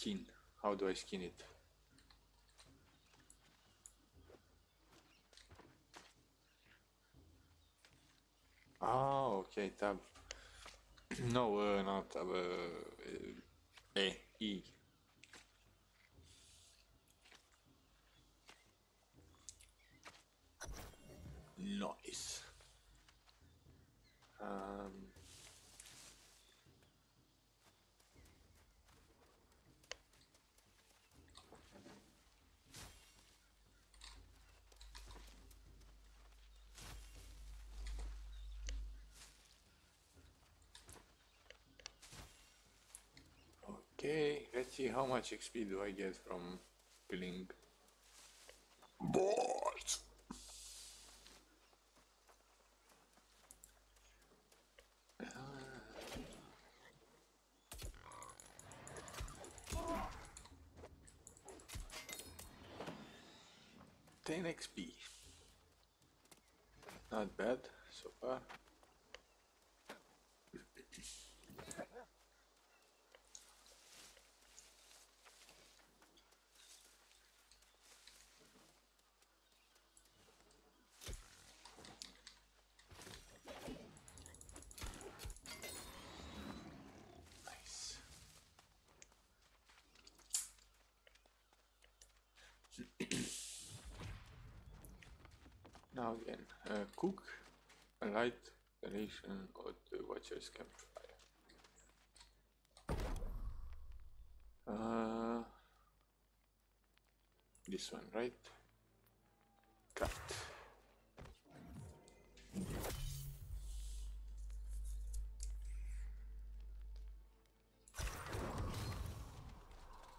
Skin. How do I skin it? Ah, okay, tab. no, uh, not tab. Uh, uh, E. Nice. Um, Okay, let's see how much XP do I get from killing bots. Ten XP. Not bad so far. Nice. Now again, uh, cook, light, ration, or the watcher's campfire. Uh, this one, right? Cut.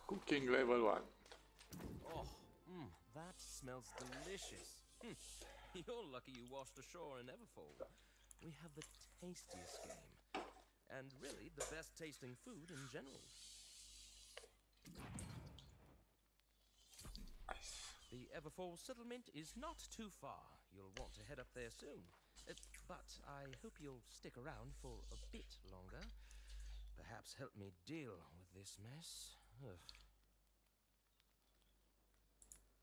Cooking level one. Oh, mm, that smells delicious. Hmm. You're lucky you washed ashore in Everfall. We have the tastiest game. And really, the best tasting food in general. The Everfall settlement is not too far. You'll want to head up there soon. Uh, but I hope you'll stick around for a bit longer. Perhaps help me deal with this mess. Ugh.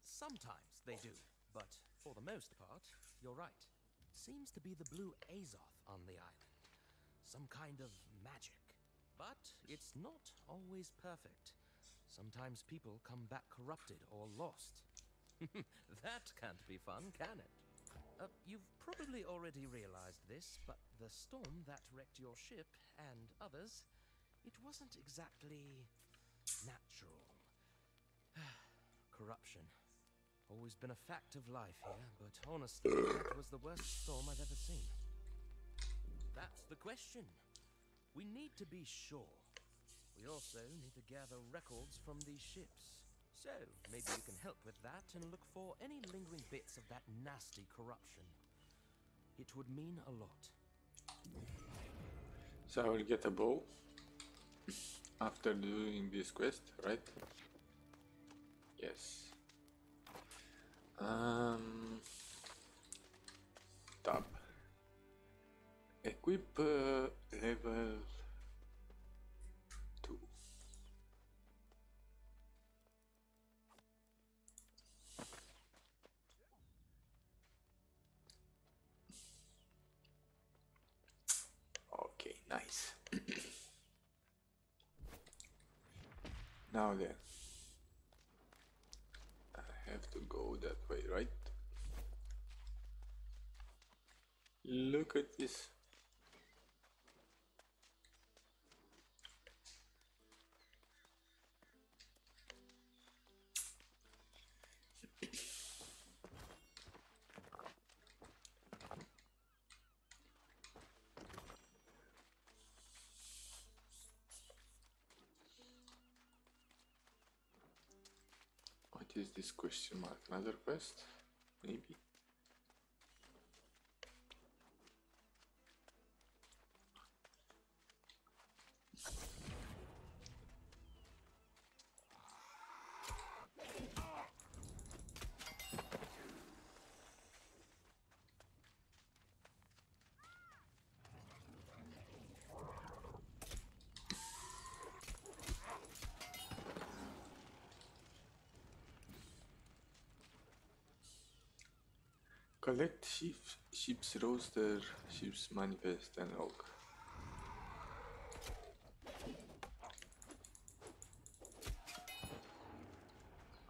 Sometimes they do, but for the most part, you're right. Seems to be the blue Azoth on the island. Some kind of magic. But it's not always perfect. Sometimes people come back corrupted or lost. that can't be fun, can it? Uh, you've probably already realized this, but the storm that wrecked your ship and others, it wasn't exactly natural. Corruption. Always been a fact of life here, but honestly, that was the worst storm I've ever seen. That's the question. We need to be sure. We also need to gather records from these ships. So, maybe you can help with that and look for any lingering bits of that nasty corruption. It would mean a lot. So I will get a bow after doing this quest, right? Yes. Um, tab. Equip uh, level 2. Okay, nice. now then, I have to go that way, right? Look at this. What is this question mark? Another quest? Maybe. Collect sheep, sheep's roster, sheep's manifest, and log.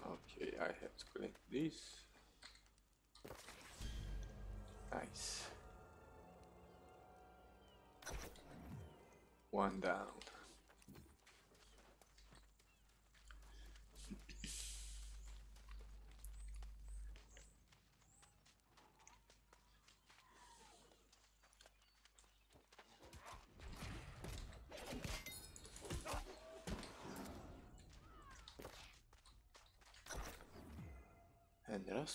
Okay, I have to collect this. Nice. One down.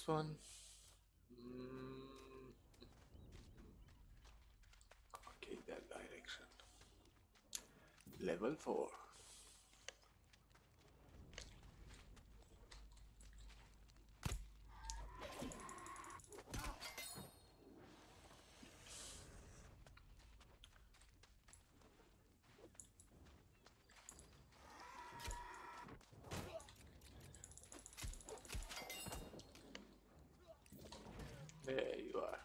Last one. Okay, that direction. Level 4. There you are.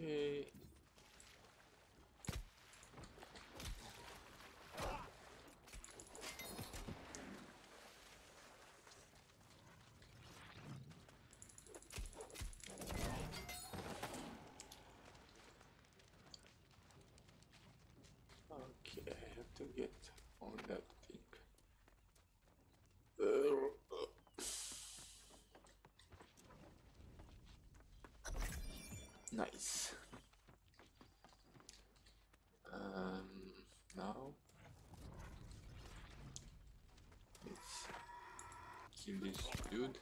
Okay. Okay, I have to get on that thing. Uh, Nice. Um, now let's kill this dude.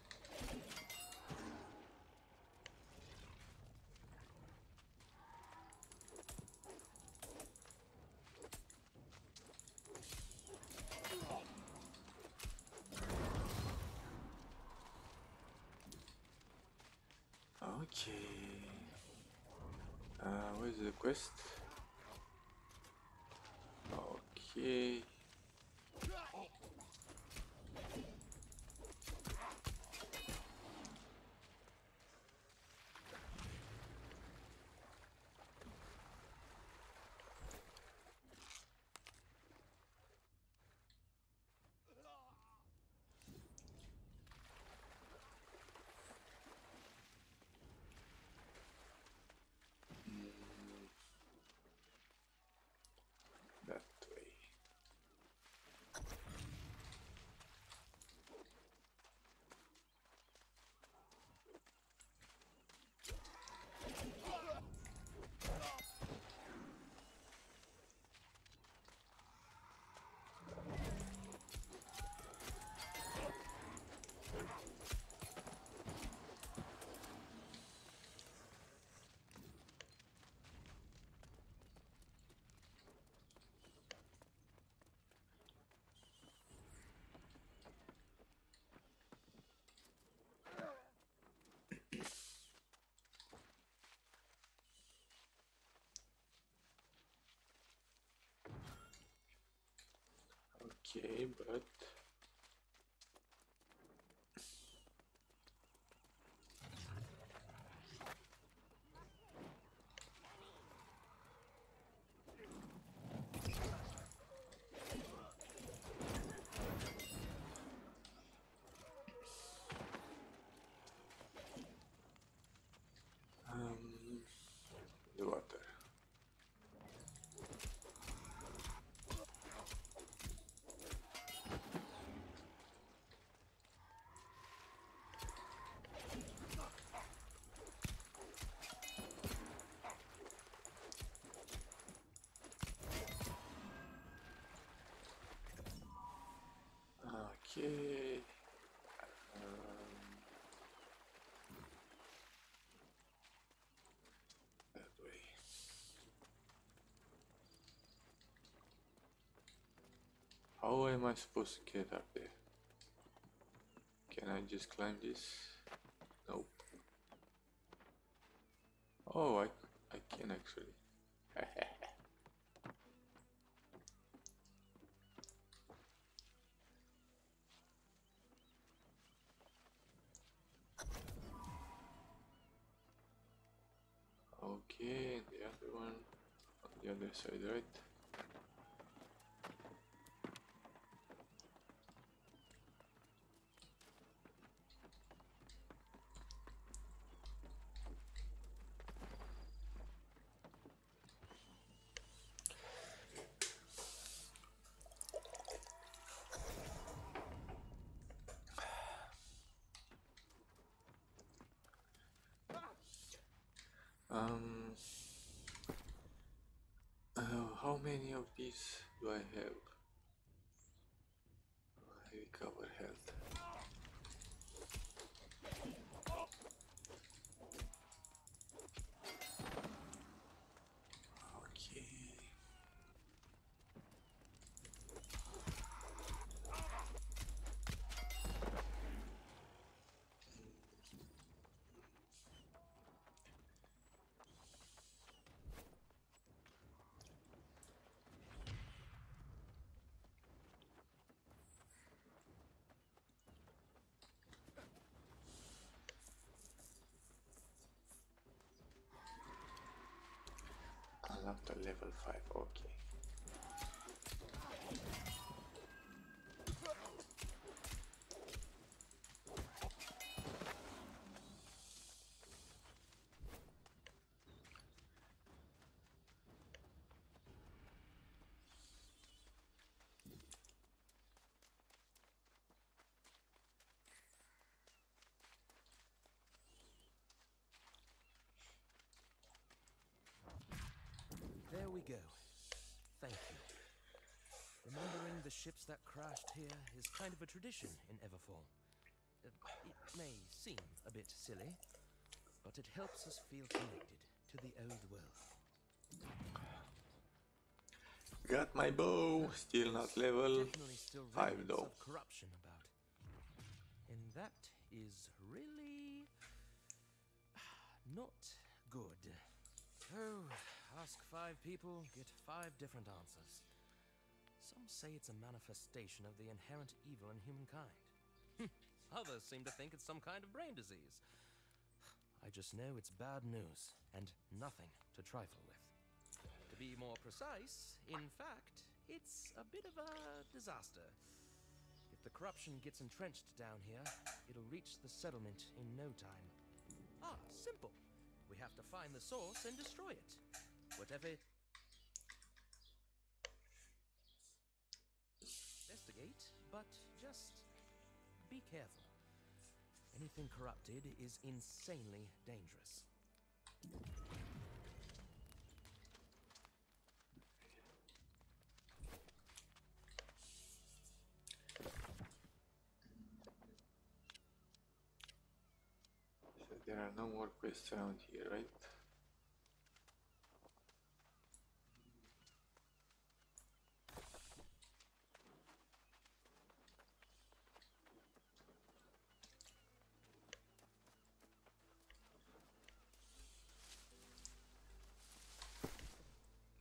Okay. Uh, where's the quest? Okay. Okay, but um, the water. Okay. That way. How am I supposed to get up there? Can I just climb this? Nope. Oh, I, I can actually. Side, right? Um, uh, how many of these do I have? I recover health. Okay. Unlock to level 5, okay. We go. Thank you. Remembering the ships that crashed here is kind of a tradition in Everfall. Uh, it may seem a bit silly, but it helps us feel connected to the old world. Got my bow, still not level. Still five, though. corruption about. And that is really not good. Oh, ask five people, get five different answers. Some say it's a manifestation of the inherent evil in humankind. Others seem to think it's some kind of brain disease. I just know it's bad news and nothing to trifle with. To be more precise, in fact, it's a bit of a disaster. If the corruption gets entrenched down here, it'll reach the settlement in no time. Ah, simple. We have to find the source and destroy it. Whatever. Investigate, but just be careful. Anything corrupted is insanely dangerous. So there are no more quests around here, right?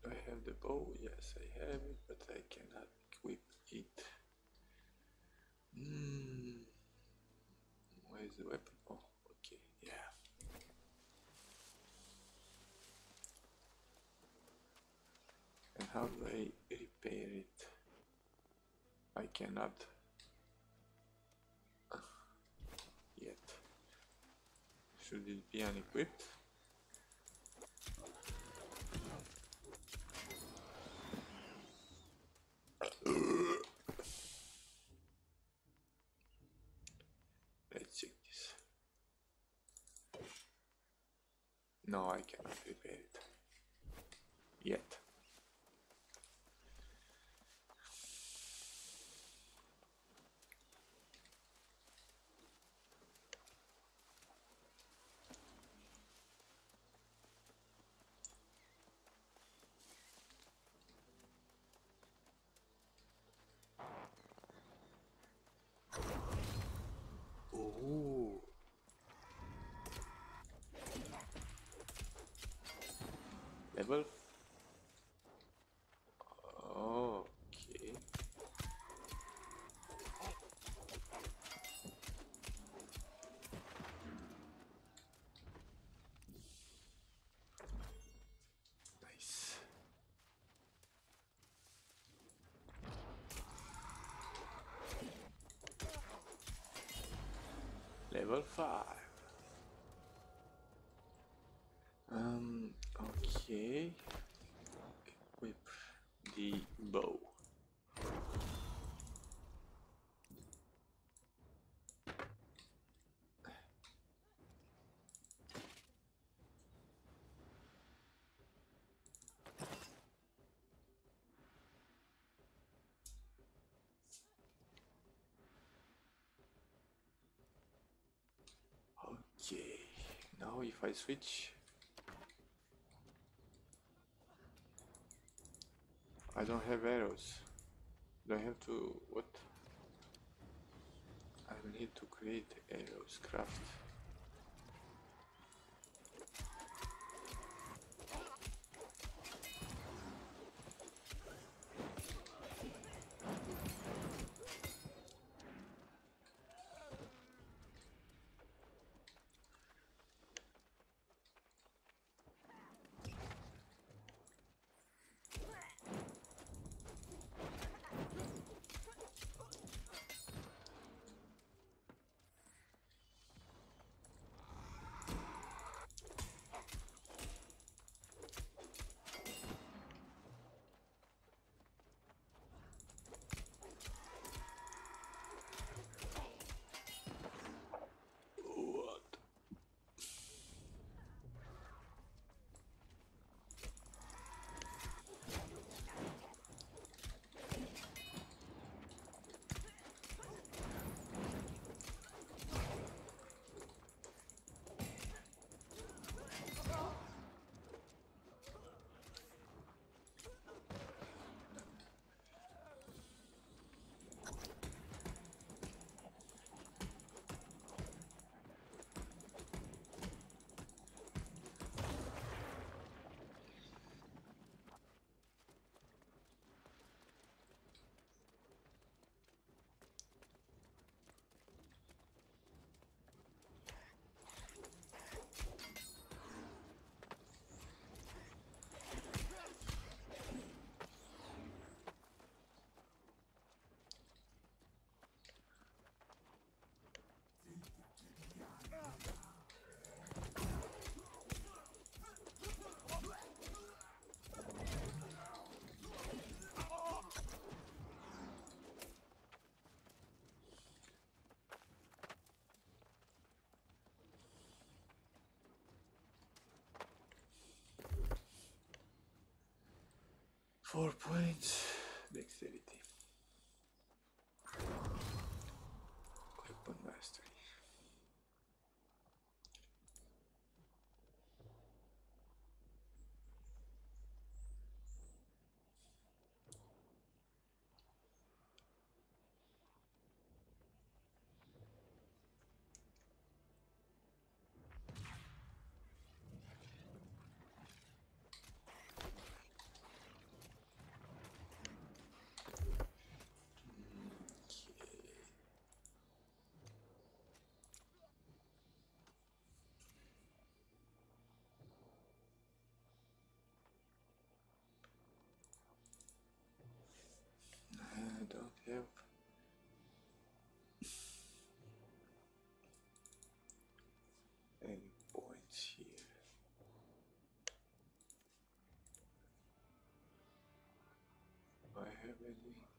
Do I have the bow? Yes, I have it, but I cannot equip it. Hmm. Where's the weapon? Oh, okay, yeah. And how do I repair it? I cannot yet. Should it be unequipped? Let's check this. No, I cannot repair it. Yet. Level. Oh, okay. Nice. Level 5. Um, okay. Equip the bow. Okay, now if I switch, I don't have arrows. Do I have to what? I need to create arrows, craft. Four points. Do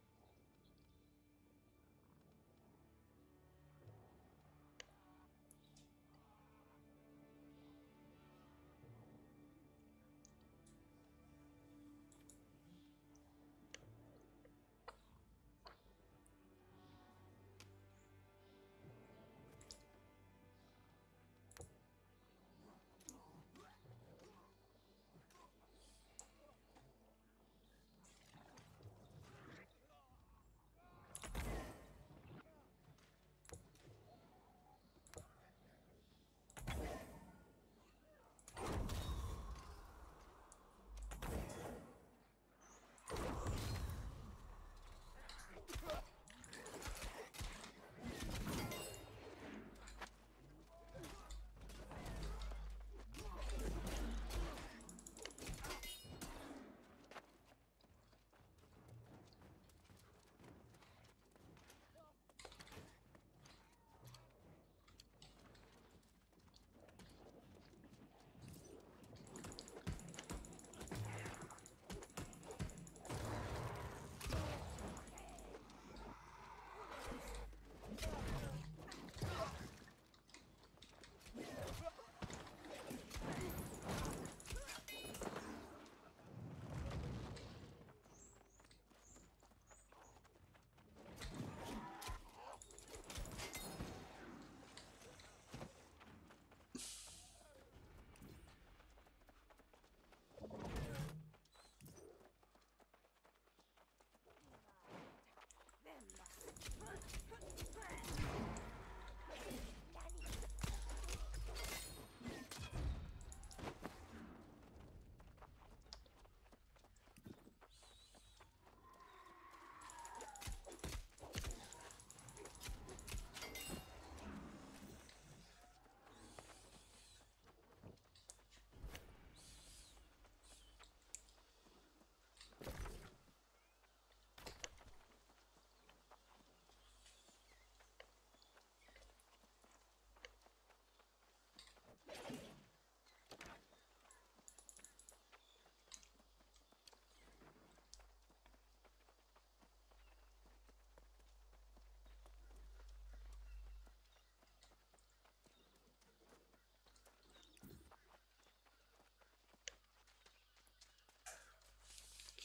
Run!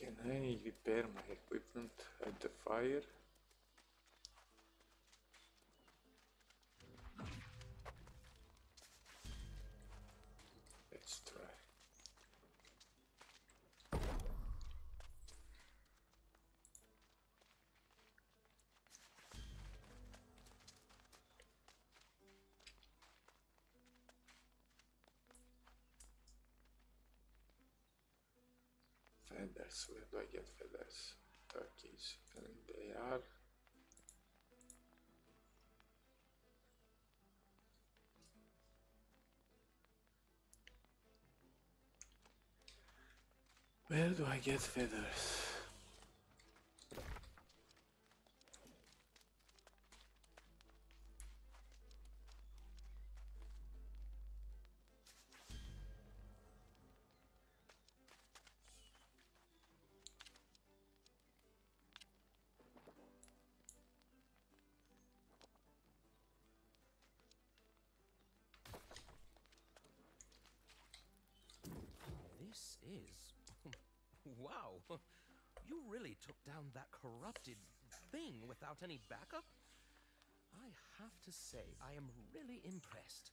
Can I repair my equipment at the fire? Where do I get feathers? Turkeys, and they are. Where do I get feathers? Down that corrupted thing without any backup? I have to say, I am really impressed.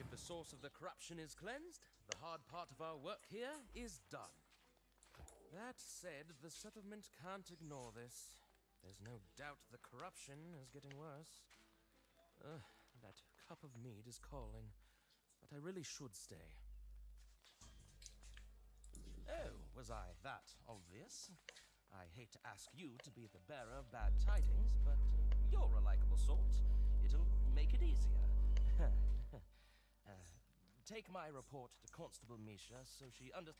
If the source of the corruption is cleansed, the hard part of our work here is done. That said, the settlement can't ignore this. There's no doubt the corruption is getting worse. That cup of mead is calling, but I really should stay. Oh, was I that obvious? I hate to ask you to be the bearer of bad tidings, but you're a likable sort. It'll make it easier. uh, take my report to Constable Misha so she under.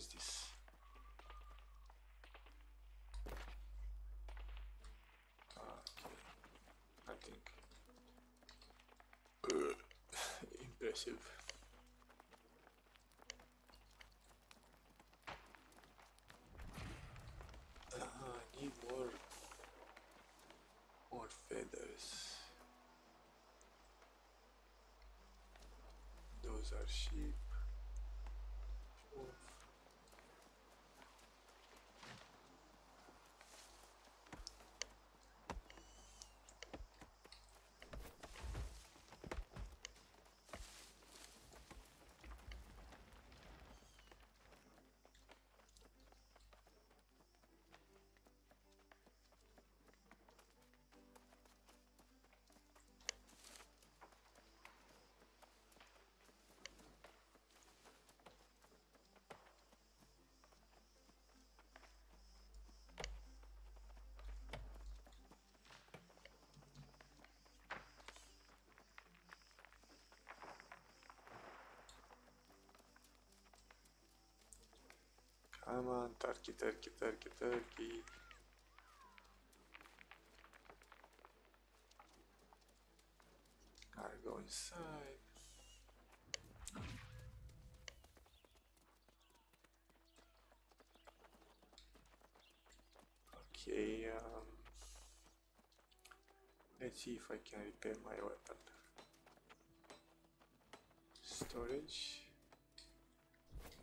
Is this? Okay, nothing. Impressive. Ah, I need more, more feathers. Those are sheep. Come on, turkey, turkey, turkey. Gotta go inside. Okay, um, let's see if I can repair my weapon. Storage?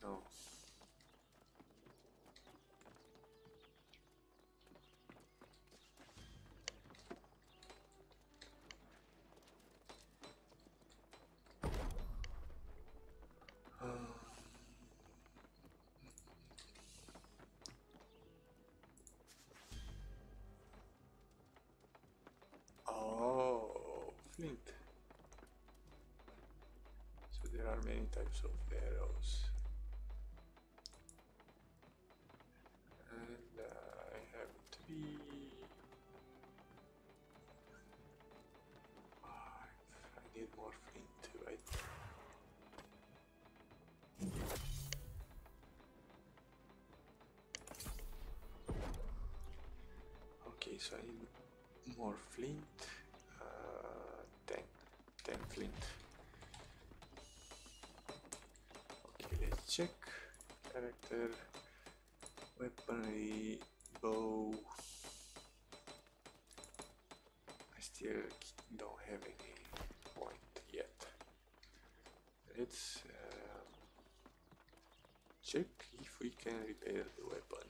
No. Oh, flint. So there types of arrows. And I have three. Five. I need more flint, right? Okay, so I need more flint. Uh, 10. 10 flint. Check. Character, weaponry, bow. I still don't have any point yet. Let's uh, check if we can repair the weapon.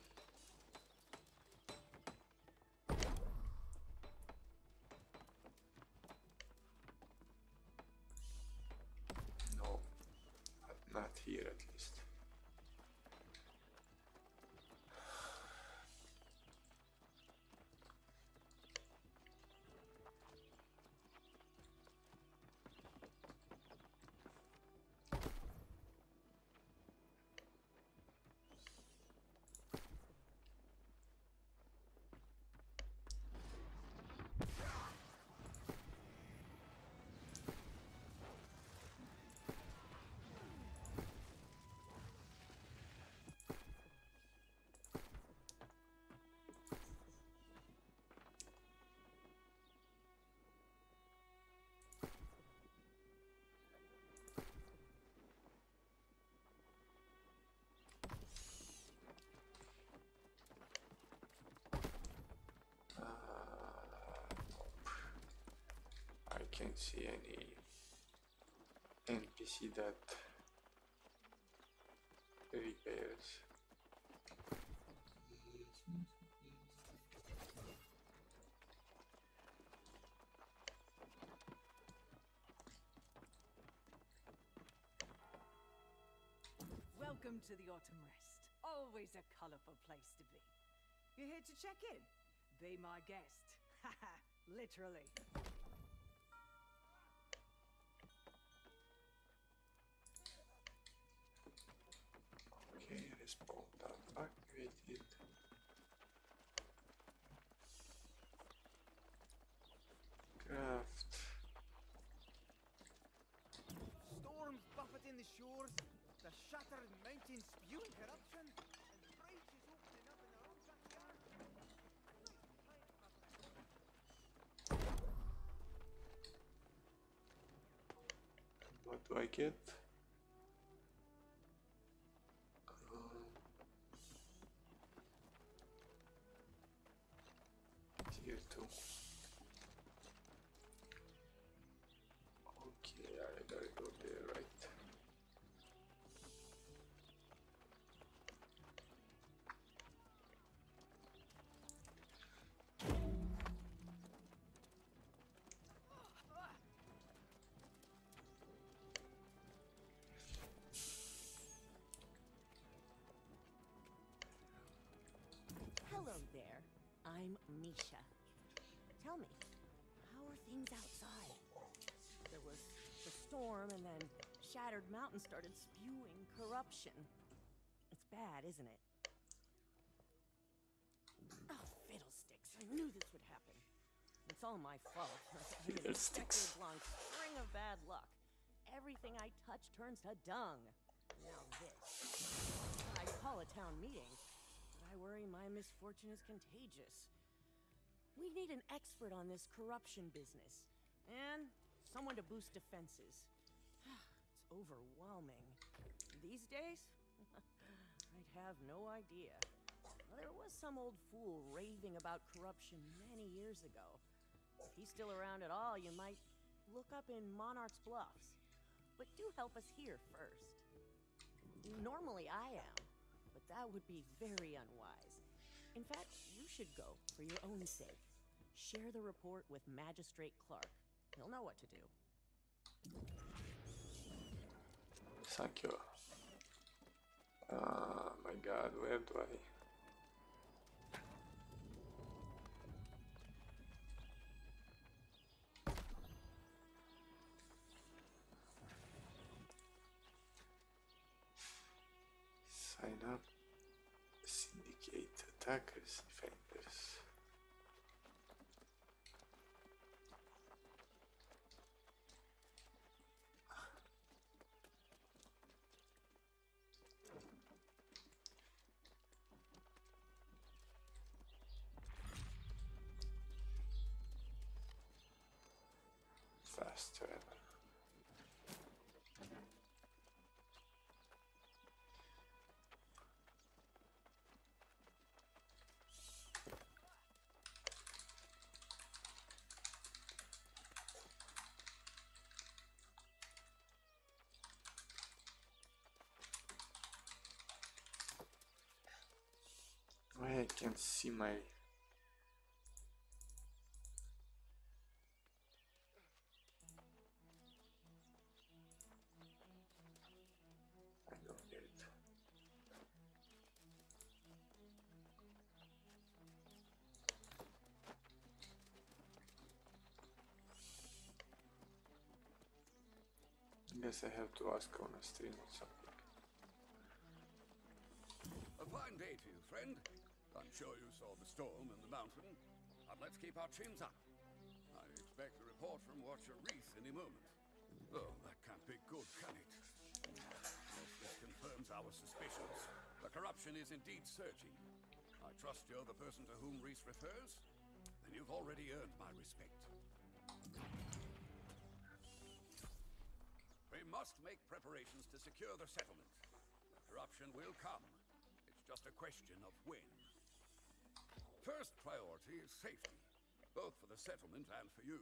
I can't see any NPC that repairs. Welcome to the Autumn Rest. Always a colourful place to be. You're here to check in? Be my guest. Haha, literally. Okay, respawn tab activated. Craft. Storms buffeting the shores, the shattered mountains spewing corruption. What do I get? Hello there. I'm Misha. Tell me, how are things outside? There was the storm, and then Shattered Mountain started spewing corruption. It's bad, isn't it? Oh, fiddlesticks. I knew this would happen. It's all my fault. Fiddlesticks. decade-long string of bad luck. Everything I touch turns to dung. Now this. I call a town meeting, I worry my misfortune is contagious. We need an expert on this corruption business, and someone to boost defenses. it's overwhelming. These days, I'd have no idea. There was some old fool raving about corruption many years ago. If he's still around at all, you might look up in Monarch's Bluffs. But do help us here first. Normally I am, that would be very unwise. In fact, you should go for your own sake. Share the report with Magistrate Clark. He'll know what to do. Thank you. Ah, my god, where do I... Syndicate attackers, defenders. I can't see my guess I have to ask on a stream or something. A fine day to you, friend. Sure you saw the storm in the mountain. But let's keep our chins up. I expect a report from Watcher Reese any moment. Oh, that can't be good, can it? This confirms our suspicions. The corruption is indeed surging. I trust you're the person to whom Reese refers? Then you've already earned my respect. We must make preparations to secure the settlement. The corruption will come. It's just a question of when. First priority is safety, both for the settlement and for you.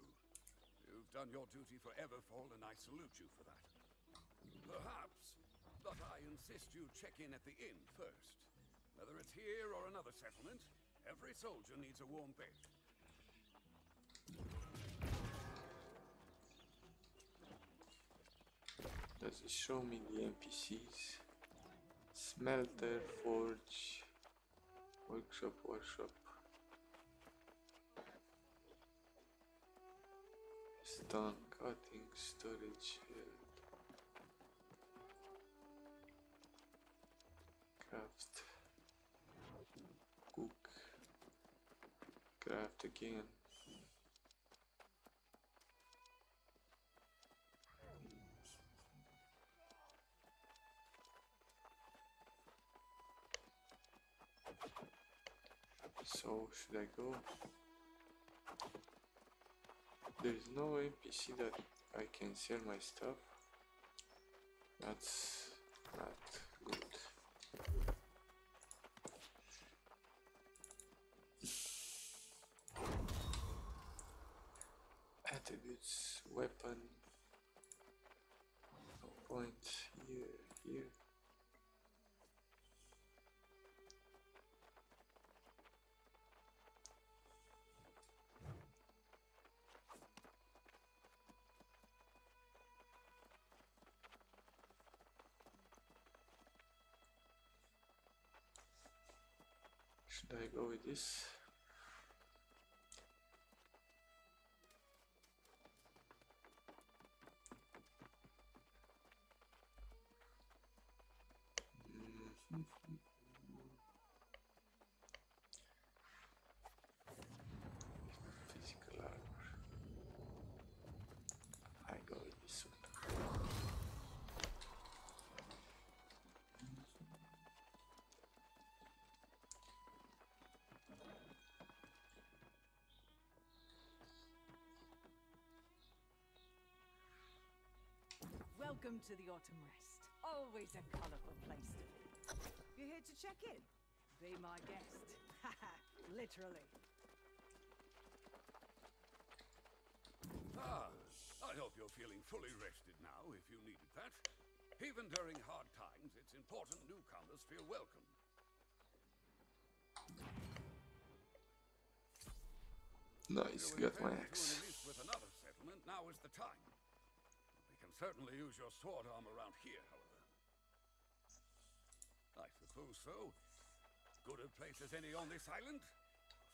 You've done your duty for Everfall, and I salute you for that. Perhaps, but I insist you check in at the inn first. Whether it's here or another settlement, every soldier needs a warm bed. Does it show me the NPCs? Smelter, forge, workshop, workshop. Stone cutting, storage, uh, craft, cook, craft again. So should I go? there is no NPC that I can sell my stuff. That's not Should I go with this? Welcome to the Autumn Rest. Always a colorful place to be. You're here to check in. Be my guest. Haha, literally. Ah, I hope you're feeling fully rested now, if you needed that. Even during hard times, it's important newcomers feel welcome. Nice, got my axe. with another settlement, now is the time. Certainly use your sword arm around here, however. I suppose so. Good a place as any on this island.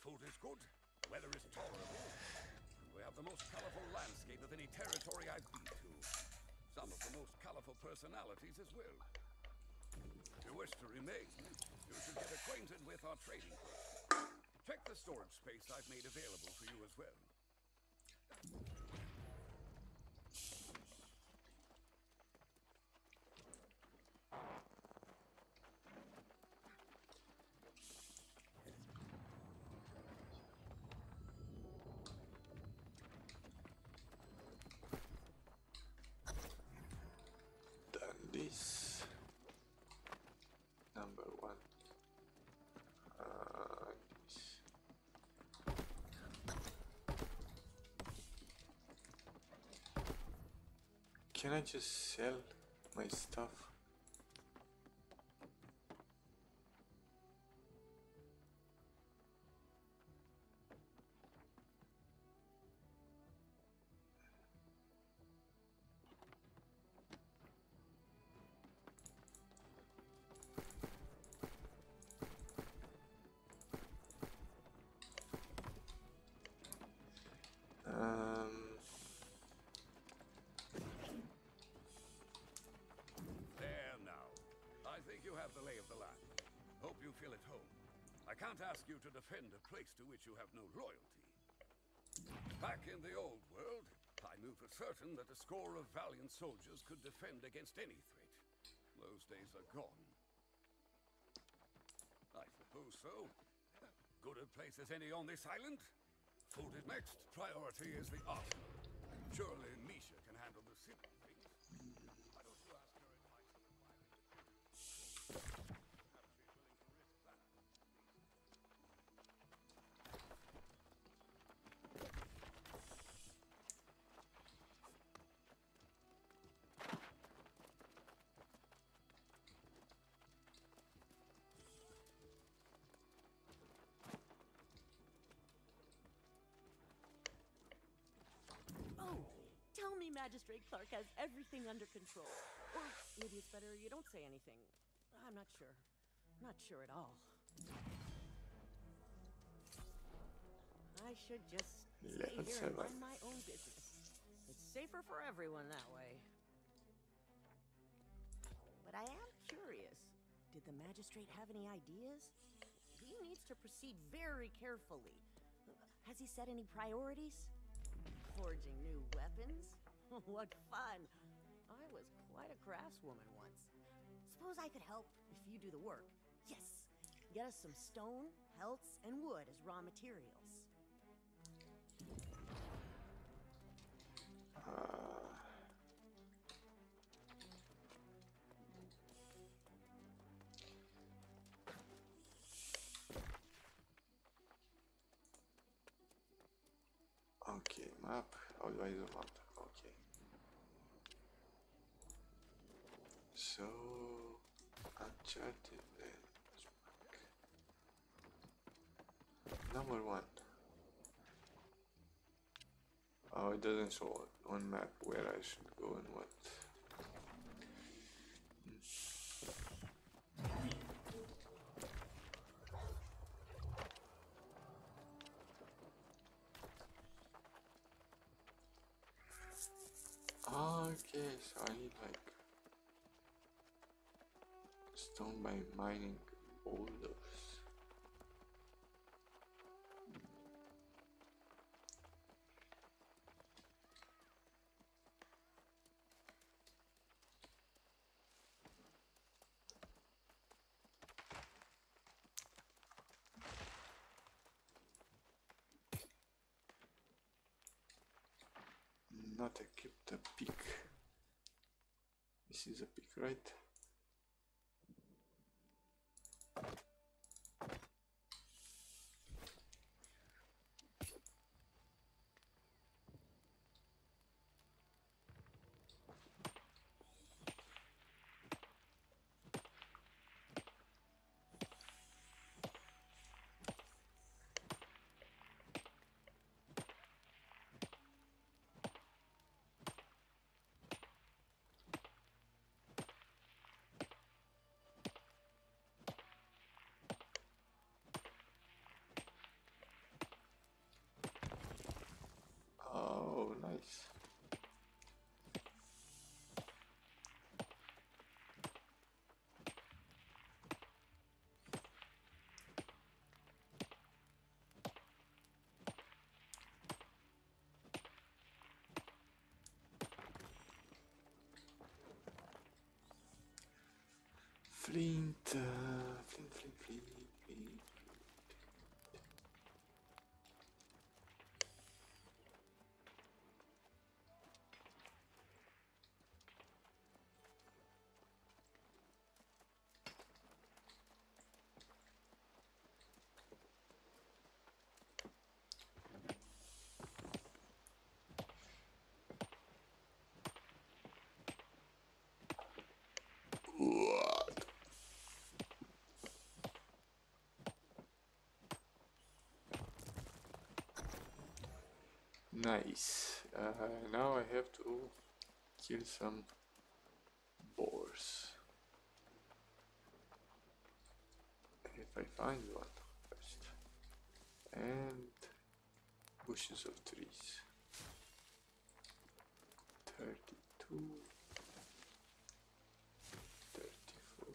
Food is good, weather is tolerable, and we have the most colorful landscape of any territory I've been to. Some of the most colorful personalities as well. If you wish to remain, you should get acquainted with our trading post. Check the storage space I've made available for you as well. Done this. Number one. Uh, this. Can I just sell my stuff? Place to which you have no loyalty. Back in the old world, I knew for certain that a score of valiant soldiers could defend against any threat. Those days are gone. I suppose so. Good a place as any on this island? Food is next. Priority is the arsenal. Surely Misha can handle the simple Magistrate Clark has everything under control. Or maybe it's better you don't say anything. I'm not sure. Not sure at all. I should just stay here and mind my own business. It's safer for everyone that way. But I am curious. Did the magistrate have any ideas? He needs to proceed very carefully. Has he set any priorities? Forging new weapons? what fun! I was quite a craftswoman once. Suppose I could help if you do the work. Yes! Get us some stone, pelts, and wood as raw materials. Okay, map. How do I do map? Number one. Oh, it doesn't show on map where I should go and what. Hmm. Okay, so I need like stone by mining boulders. Not equip the pick. This is a pick, right? Oh, nice. Flint, uh, flint, flint, flint, flint. What? Nice. Uh, now I have to kill some boars. If I find one first. And bushes of trees. 32 34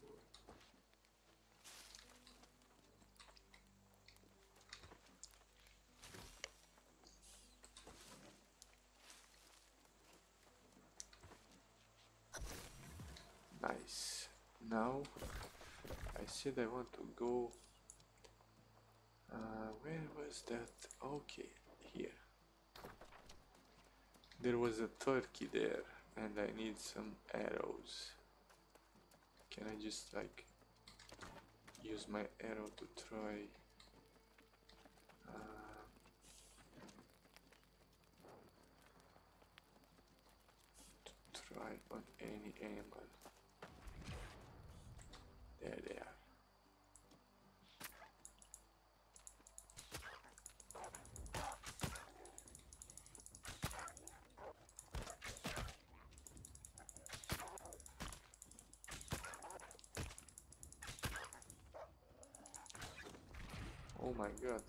Nice. Now I said I want to go. Uh, where was that? Okay, here. There was a turkey there, and I need some arrows. Can I just like use my arrow to try? Uh, to try on any animal. There they are. Oh my god.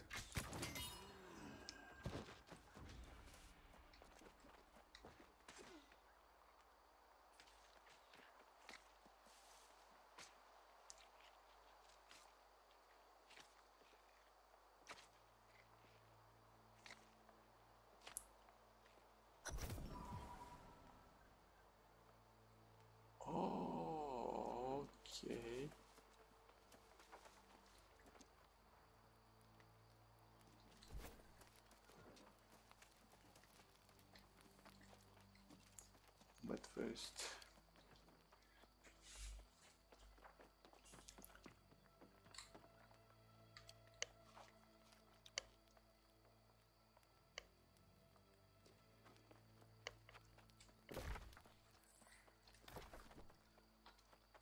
Oh, okay. Paste.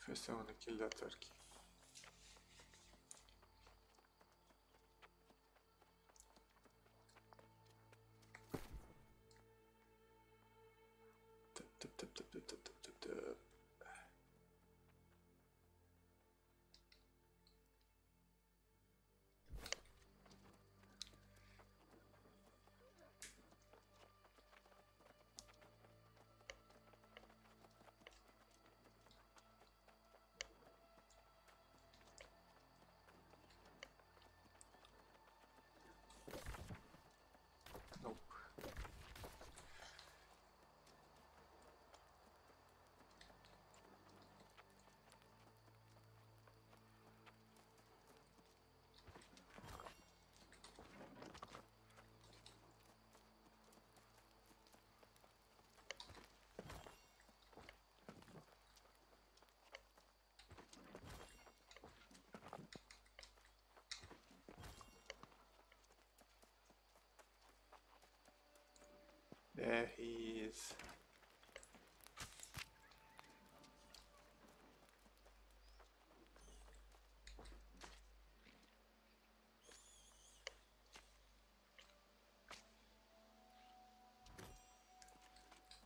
Festival Killa Turkey. There he is.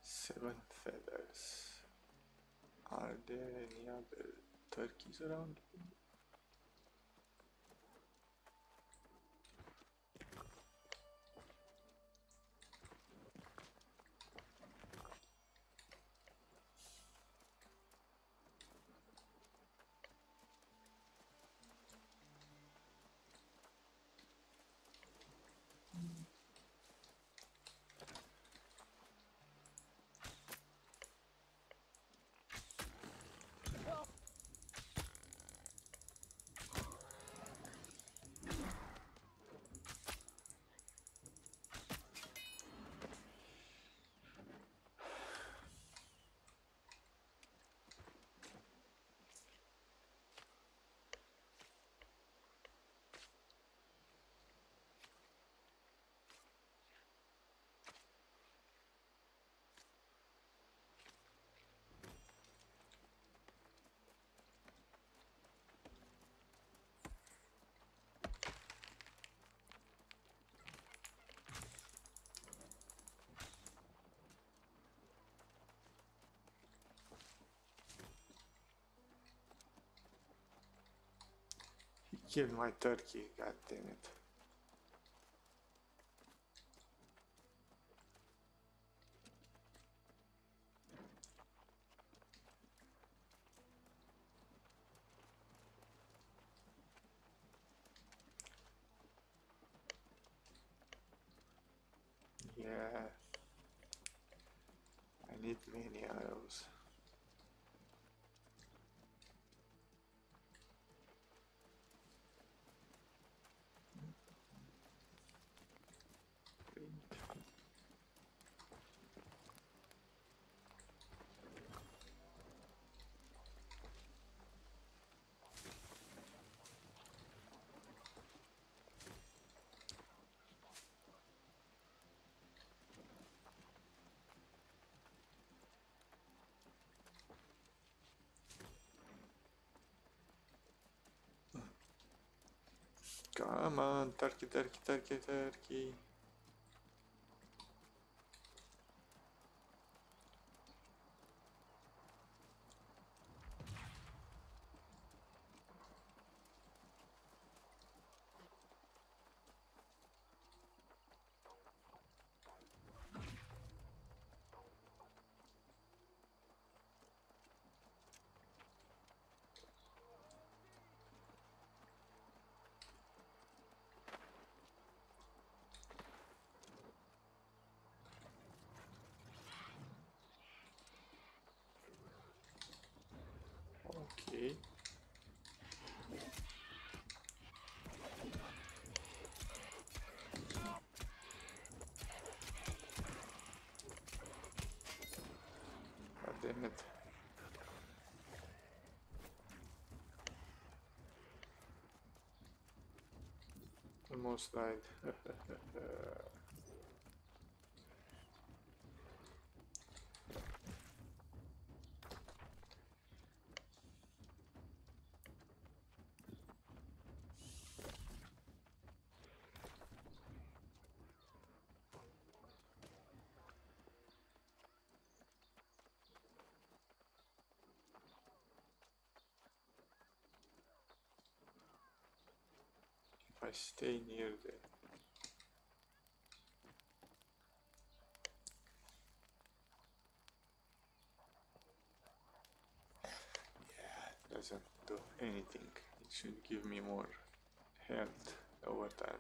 Seven feathers. Are there any other turkeys around? Killed my turkey, god damn it. Aman terk eder ki terk eder. magnet. Almost died. I stay near there. Yeah, doesn't do anything. It should give me more health over time.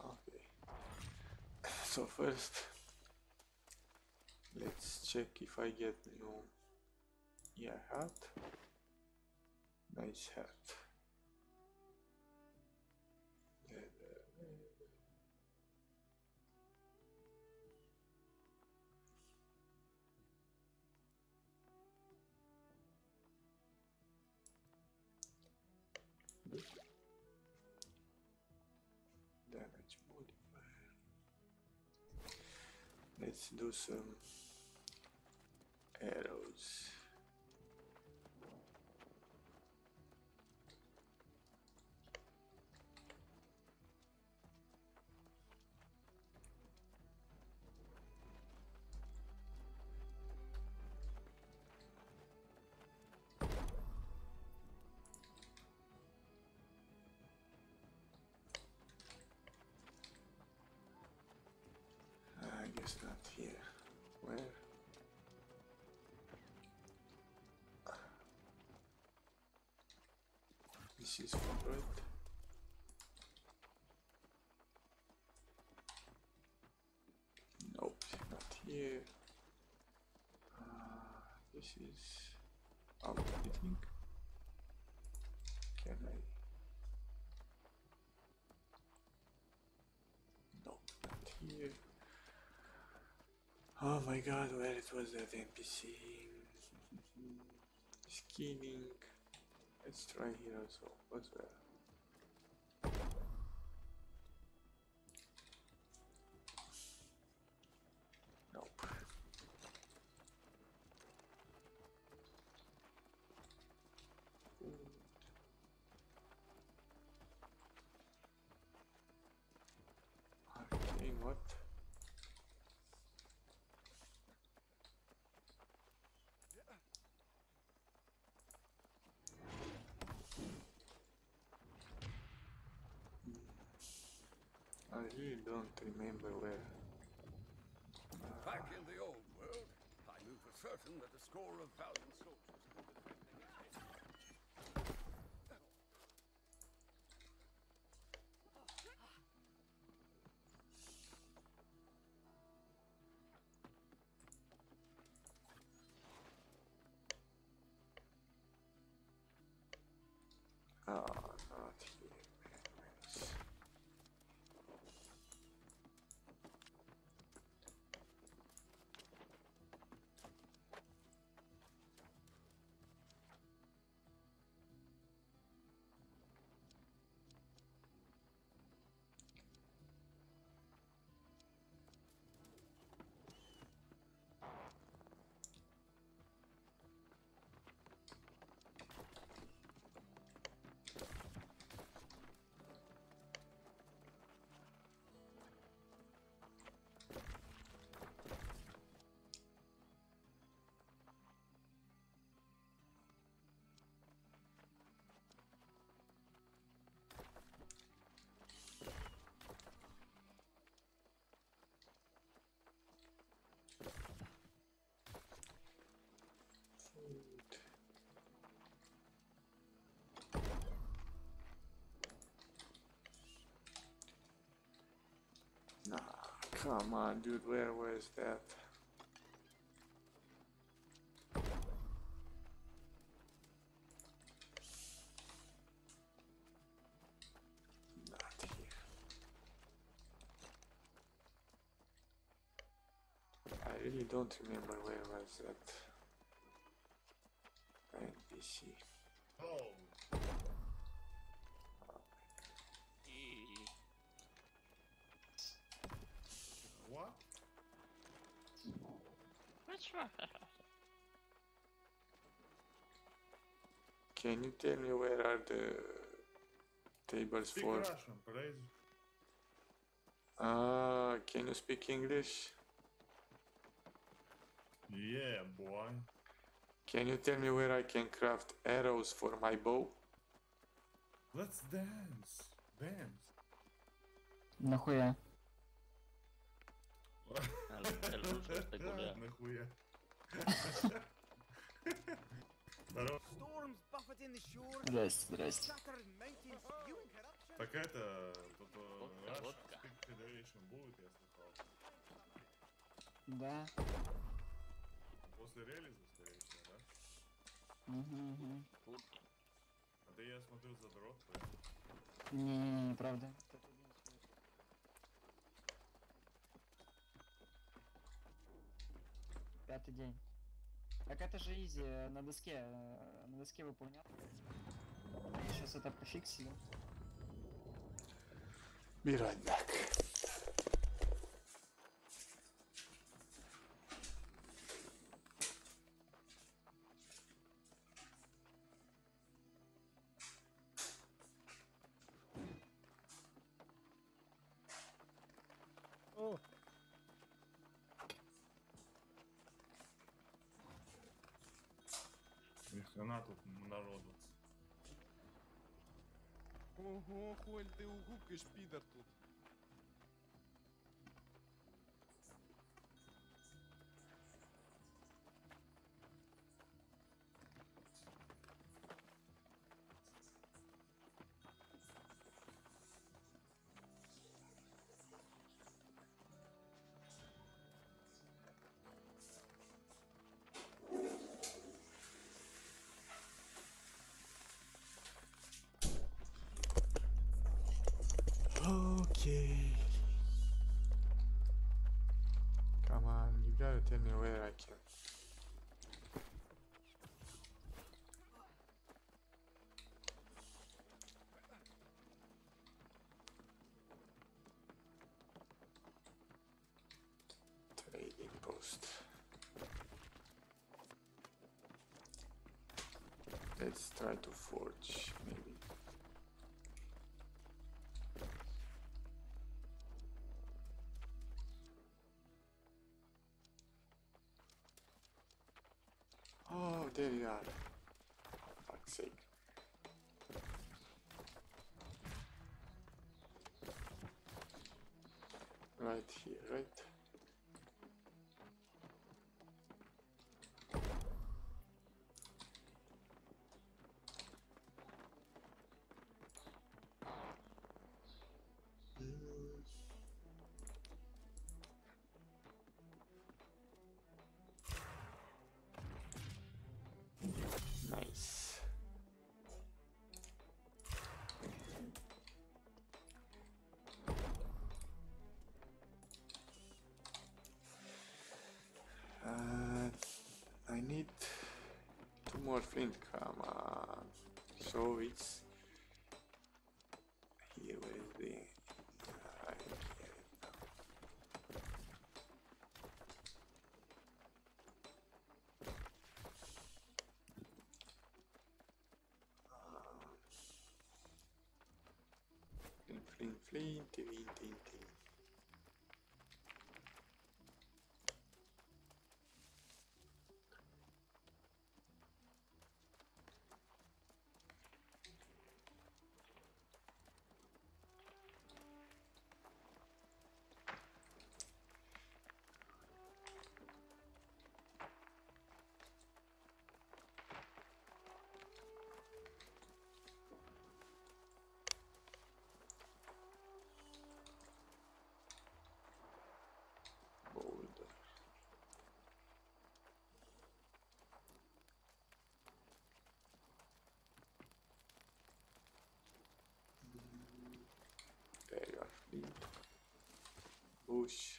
Okay. So first, let's check if I get new. Yeah, hat. Nice hat. Do some arrows. This is right. Nope, not here. Uh, this is out, I think. Can I? Nope, not here. Oh my god, where it was that NPC? Skinning. Let's try here also. What's? Nope. Food. Arcane, what? I really don't remember where. Back in the old world, I knew for certain that a score of valiant soldiers defending its head. Ah, not Come on, dude, where was that? Not here. I really don't remember where was that NPC. Oh, Can you tell me where are the tables Speak for? Russian, please. Ah, can you speak English? Yeah, boy. Can you tell me where I can craft arrows for my bow? Let's dance. Dance. Нахуя? El, el ruso este culiao. Нахуя. Здорово. Здрасте, здрасте. Так это... Тут, водка, водка. будет, я слыхал. Да. После релиза, скорее всего, да? Угу, угу. А ты, я смотрю, за дроп. Не-не-не, правда. Пятый день. Так это же изи э, на доске, э, на доске выполнял. Сейчас это пофиксили. Be Ого, Холь, ты угукаешь, пидор тут. Tell me where I can. Trading post. Let's try to forge, maybe. More flint. Come on. So it's bush.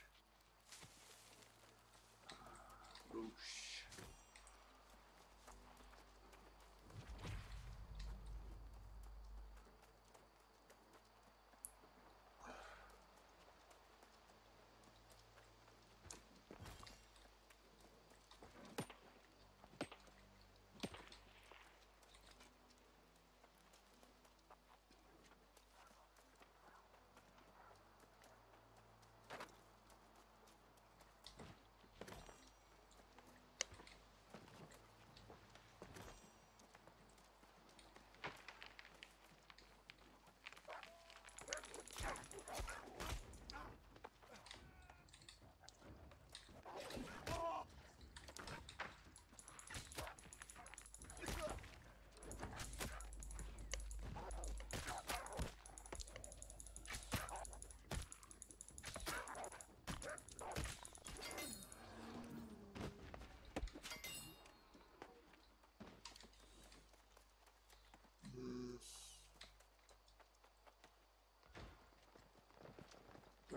Bush.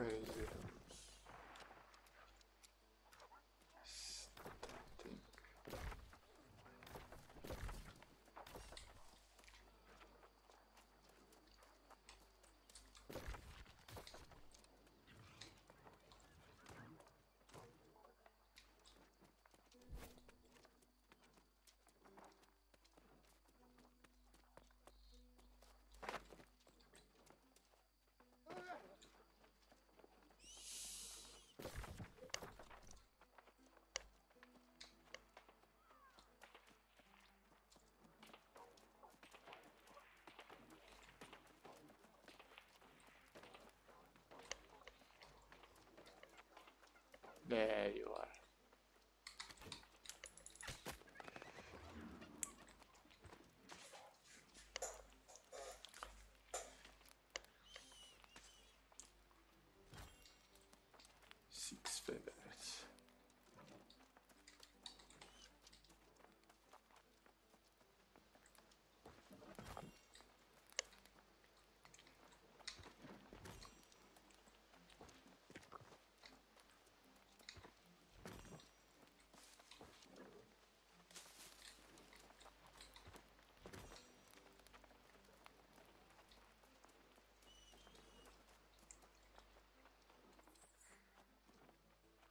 Is There you are. Six feathers.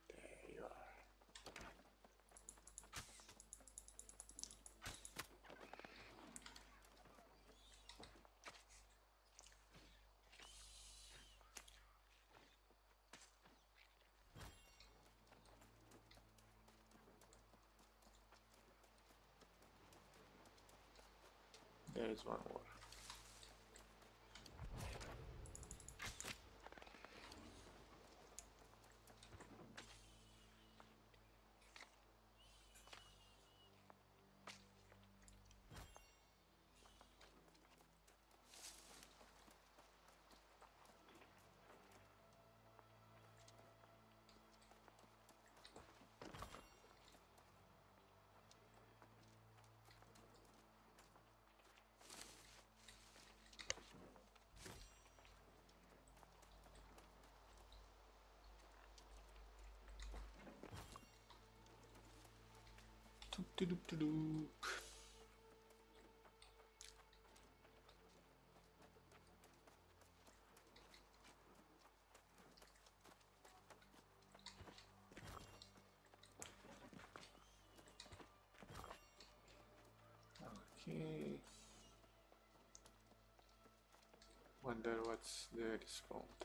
There you are. There is one more. Okay. Wonder what's the respawn time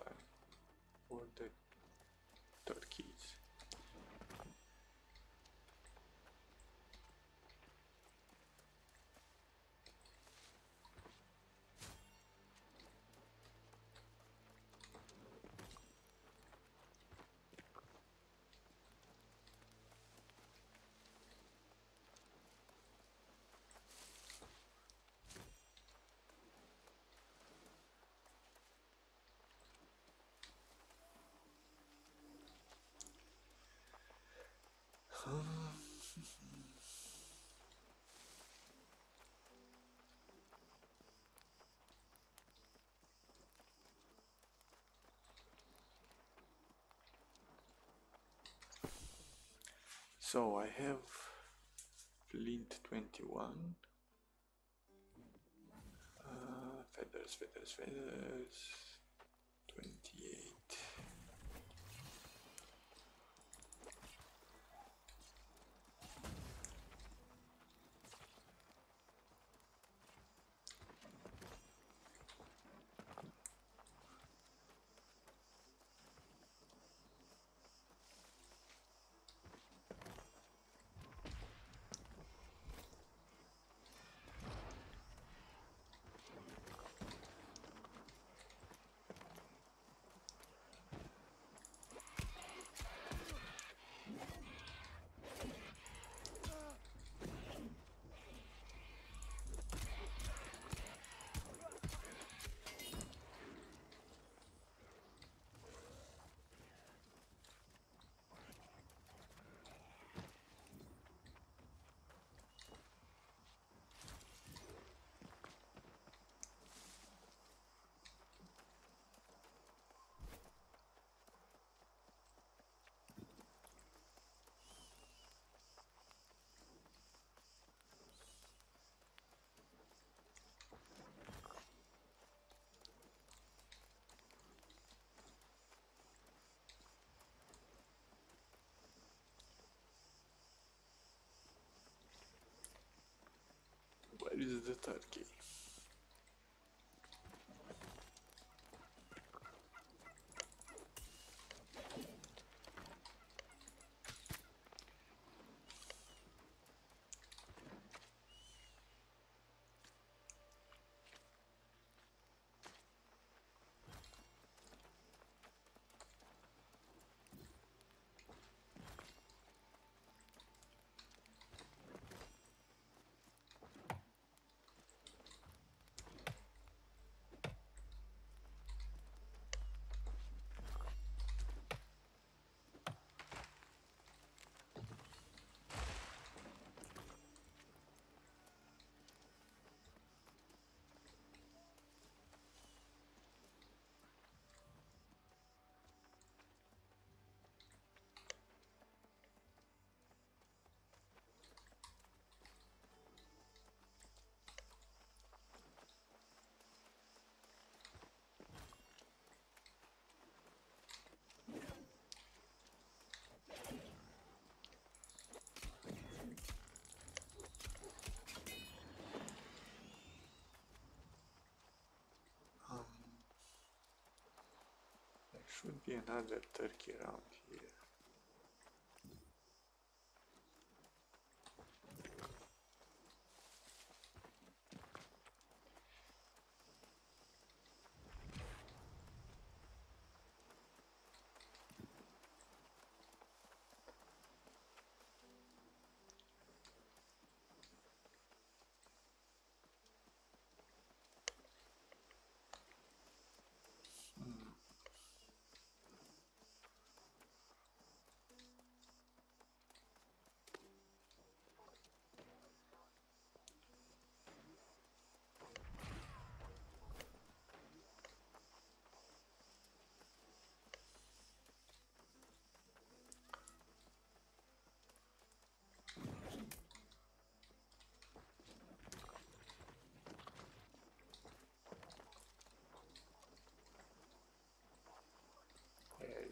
So I have flint 21. Uh, feathers, feathers, feathers. 28. Where is the should be another turkey around here.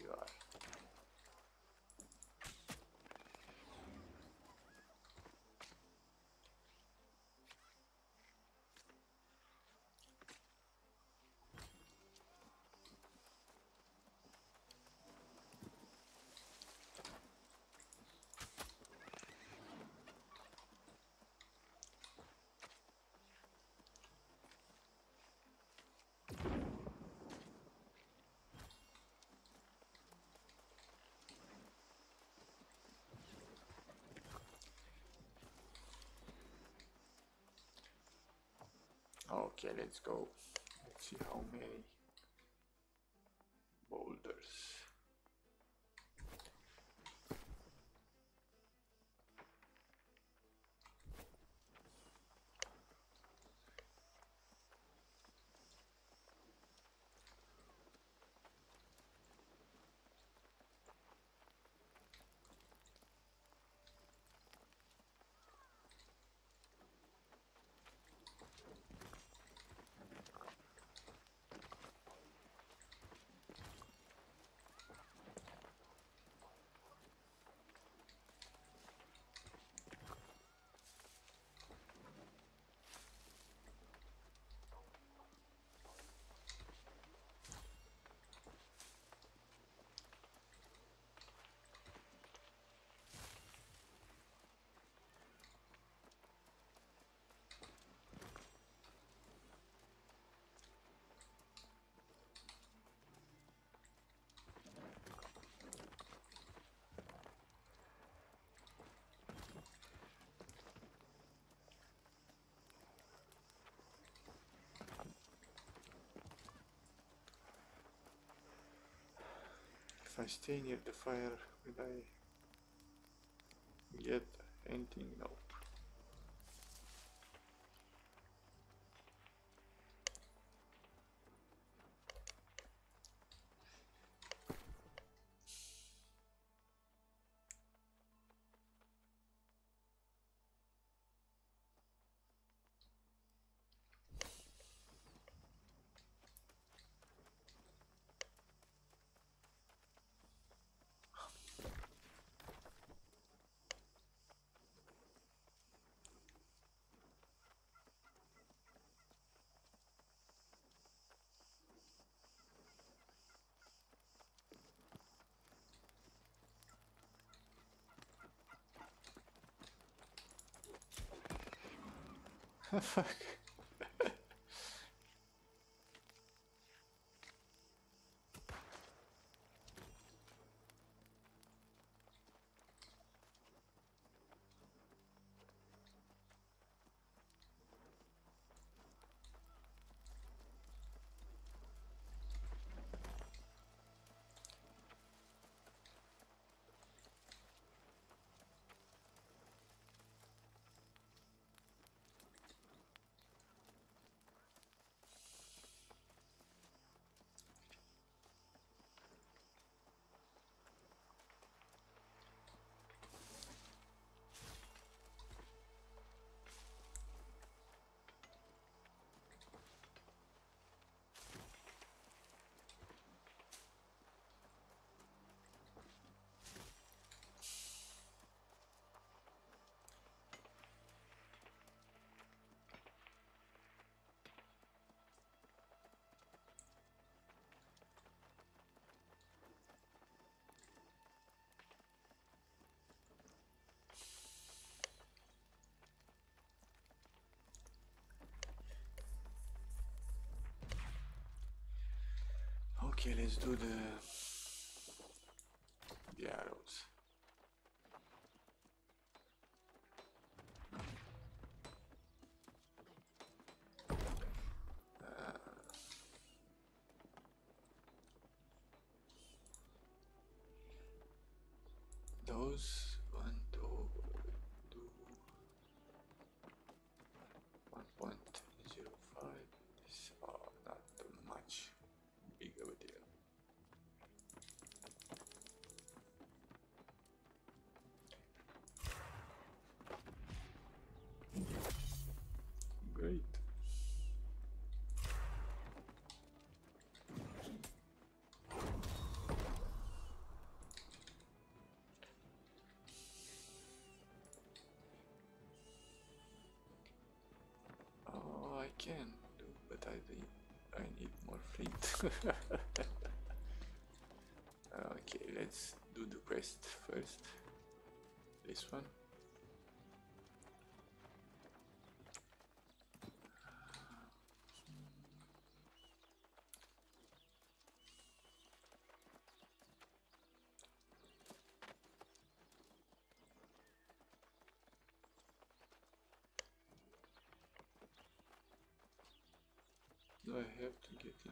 There Okay, let's go. Let's see how many boulders. If I stay near the fire, will I get anything? Fuck. Okay, let's do the the can do, but I need, I need more fleet. okay, let's do the quest first. This one.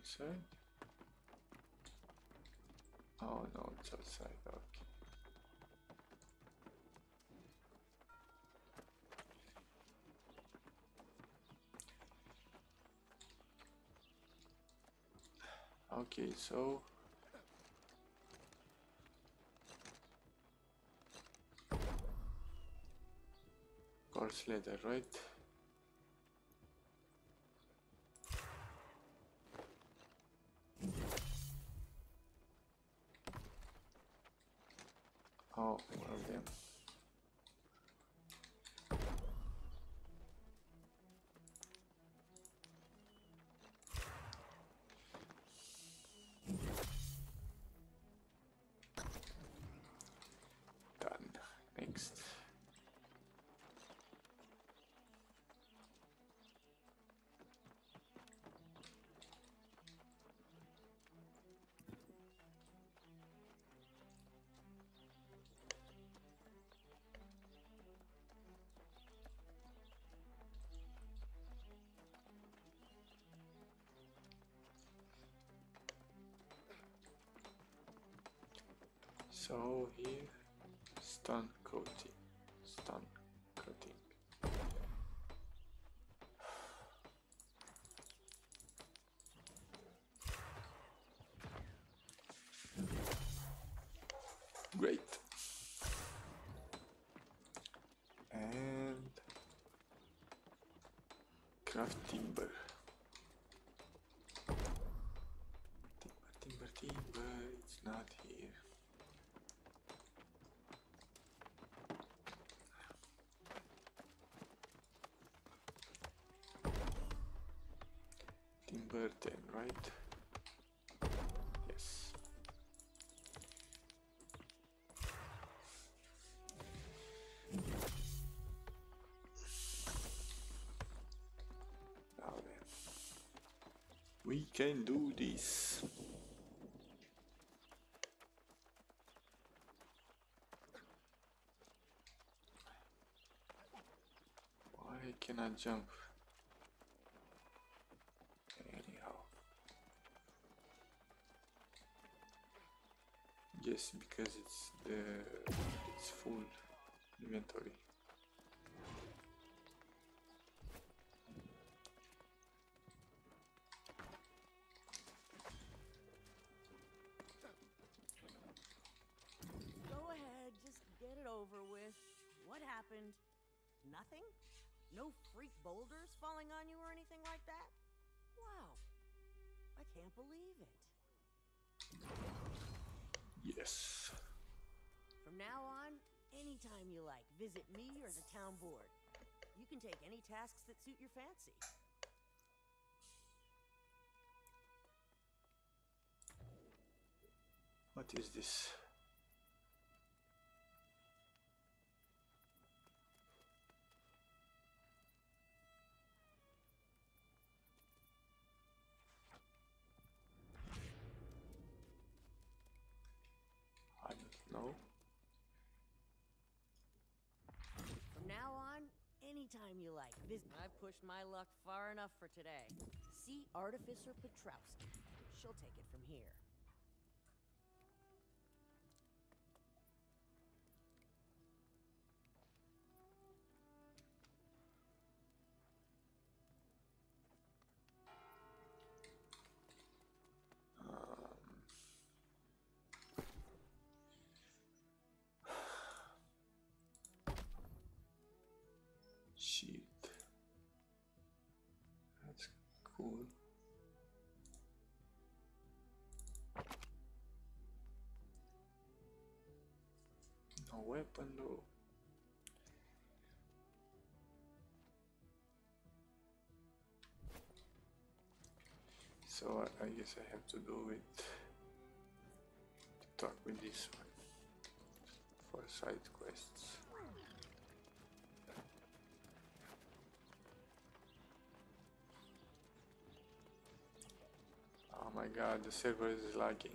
Inside? Oh no, it's outside, okay. Okay, so coarse leather, right? So here, stun coating, stun coating. Great. And craft timber. Timber, timber, timber. It's not here. Timber 10, right? Yes. Now then, we can do this. Why can I jump? Yes, because it's the it's full inventory. Go ahead, just get it over with. What happened? Nothing? No freak boulders falling on you or anything like that? Wow. I can't believe it. Yes. From now on, anytime you like, visit me or the town board. You can take any tasks that suit your fancy. What is this? From now on, anytime you like. I've pushed my luck far enough for today. See Artificer Petrowski. She'll take it from here. Weapon though. So I, I guess I have to do it to talk with this one for side quests. Oh my god, the server is lagging.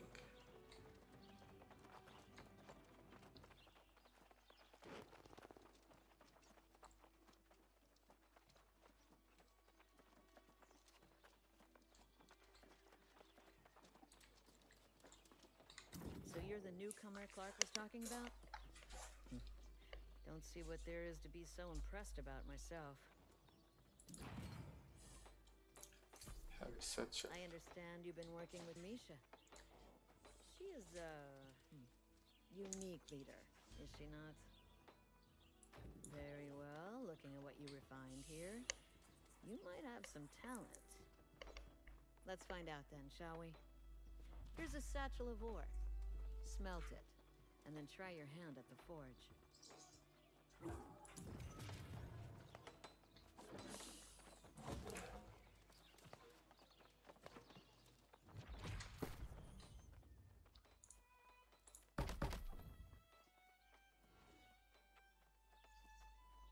So you're the newcomer Clark was talking about? Don't see what there is to be so impressed about myself. Have such a I understand you've been working with Misha. She is a unique leader, is she not? Very well, looking at what you refined here. You might have some talent. Let's find out then, shall we? Here's a satchel of ore. Smelt it, and then try your hand at the forge.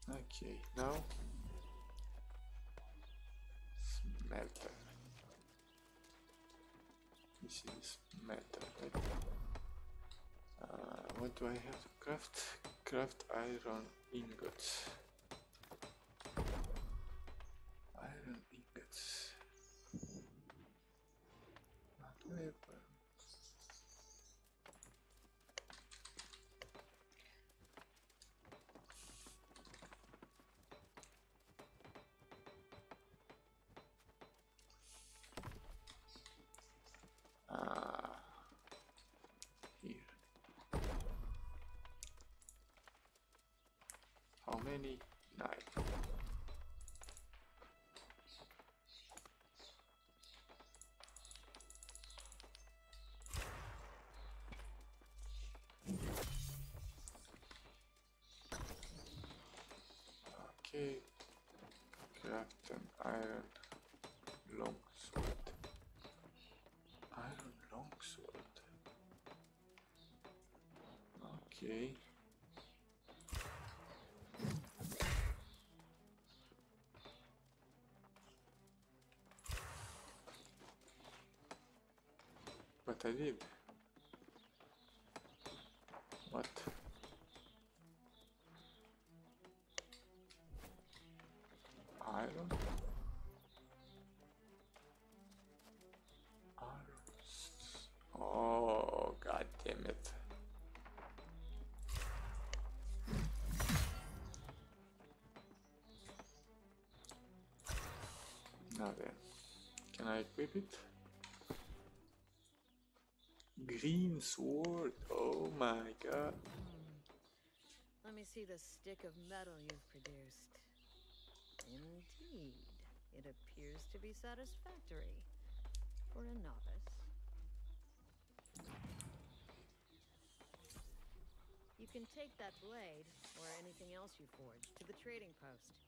Okay, now smelter. This is metal, right? What do I have to craft? Craft iron ingots. Okay, craft an iron longsword. Iron longsword. Okay. But I did. What? Iron? Arrows. Oh, god damn it. Now then, can I equip it? Green sword. Oh my god. Hmm. Let me see the stick of metal you've produced. Indeed, it appears to be satisfactory for a novice. You can take that blade, or anything else you forge, to the trading post.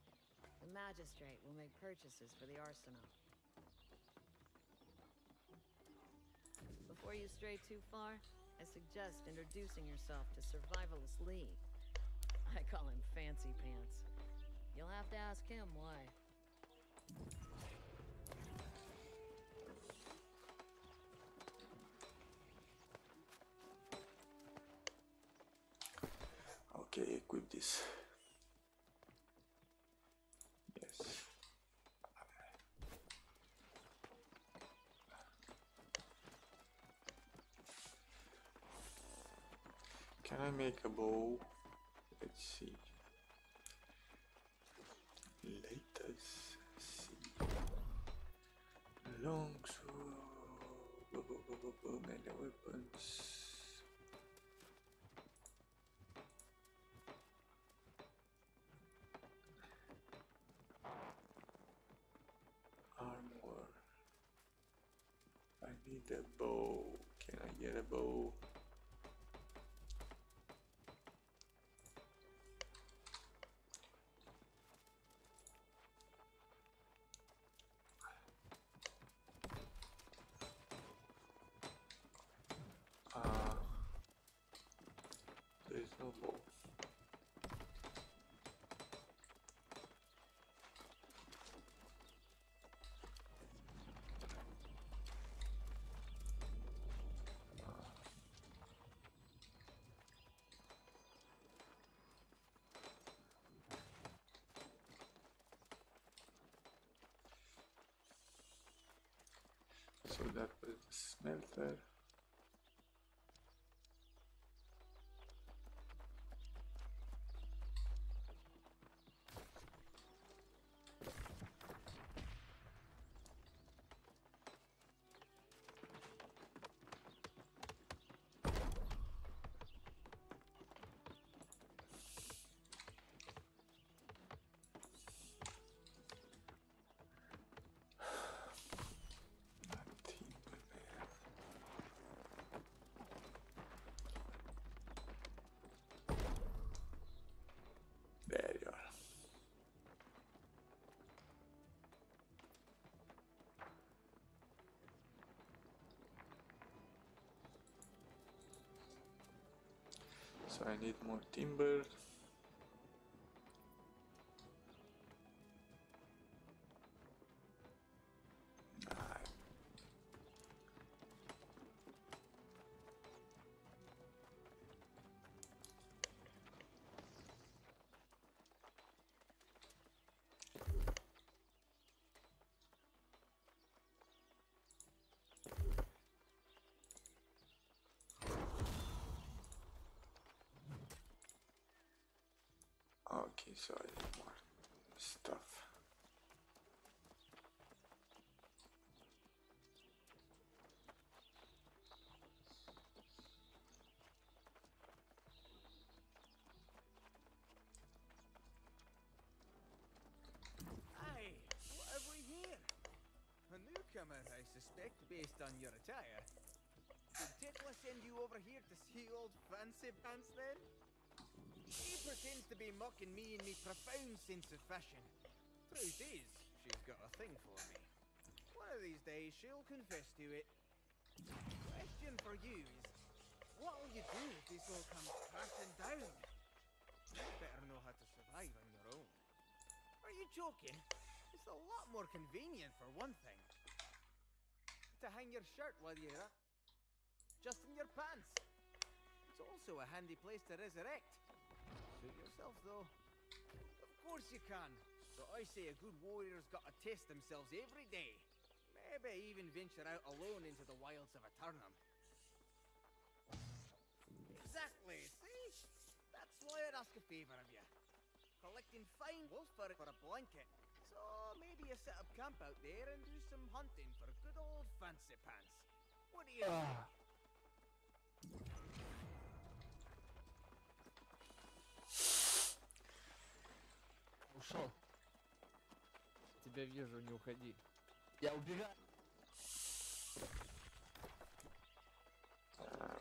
The magistrate will make purchases for the arsenal. Before you stray too far, I suggest introducing yourself to Survivalist Lee. I call him Fancy Pants. You'll have to ask him why. Okay, equip this. Yes. Make a bow? Let's see. Latest see. Long sword. Many weapons. Armor. I need a bow. Can I get a bow? So that was smelter. So I need more timber. Okay, so I need more stuff. Hey, what have we here? A newcomer, I suspect, based on your attire. Did Titla send you over here to see old fancy pants then? She pretends to be mocking me in me profound sense of fashion. Truth is, she's got a thing for me. One of these days she'll confess to it. Question for you is, what'll you do if this all comes crashing down? You better know how to survive on your own. Are you joking? It's a lot more convenient for one thing. To hang your shirt while you're up. Just in your pants. It's also a handy place to resurrect. Suit yourself, though. Of course you can. But I say a good warrior's got to test themselves every day. Maybe even venture out alone into the wilds of Aeternum. Exactly, see? That's why I'd ask a favour of you. Collecting fine wolf fur for a blanket. So maybe you set up camp out there and do some hunting for good old fancy pants. What do you ah. think? Ушел. Тебя вижу, не уходи. Я убегаю. Uh,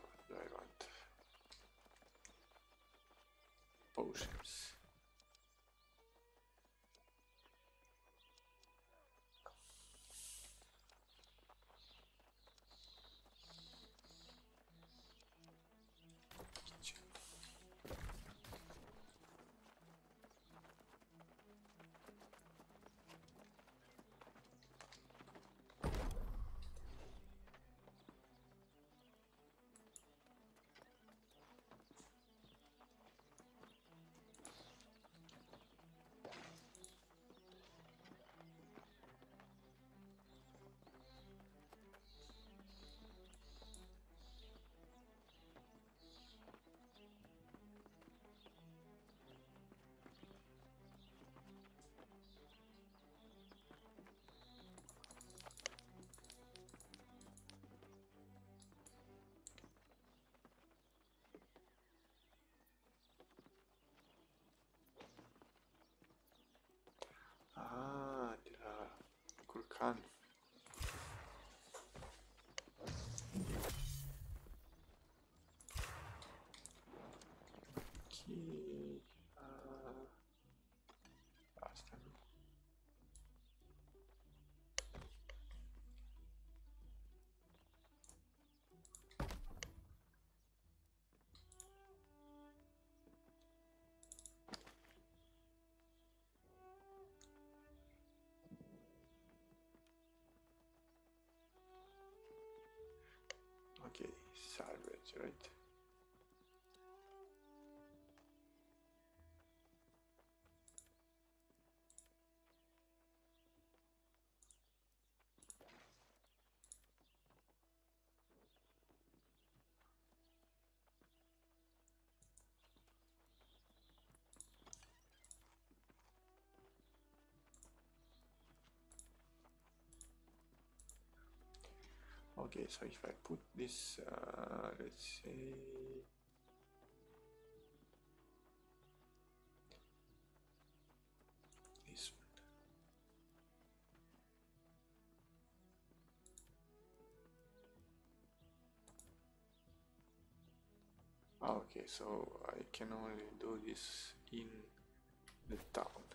Vulkan. Salvage, right? Okay, so if I put this, uh, let's say, this one. Okay, so I can only do this in the town.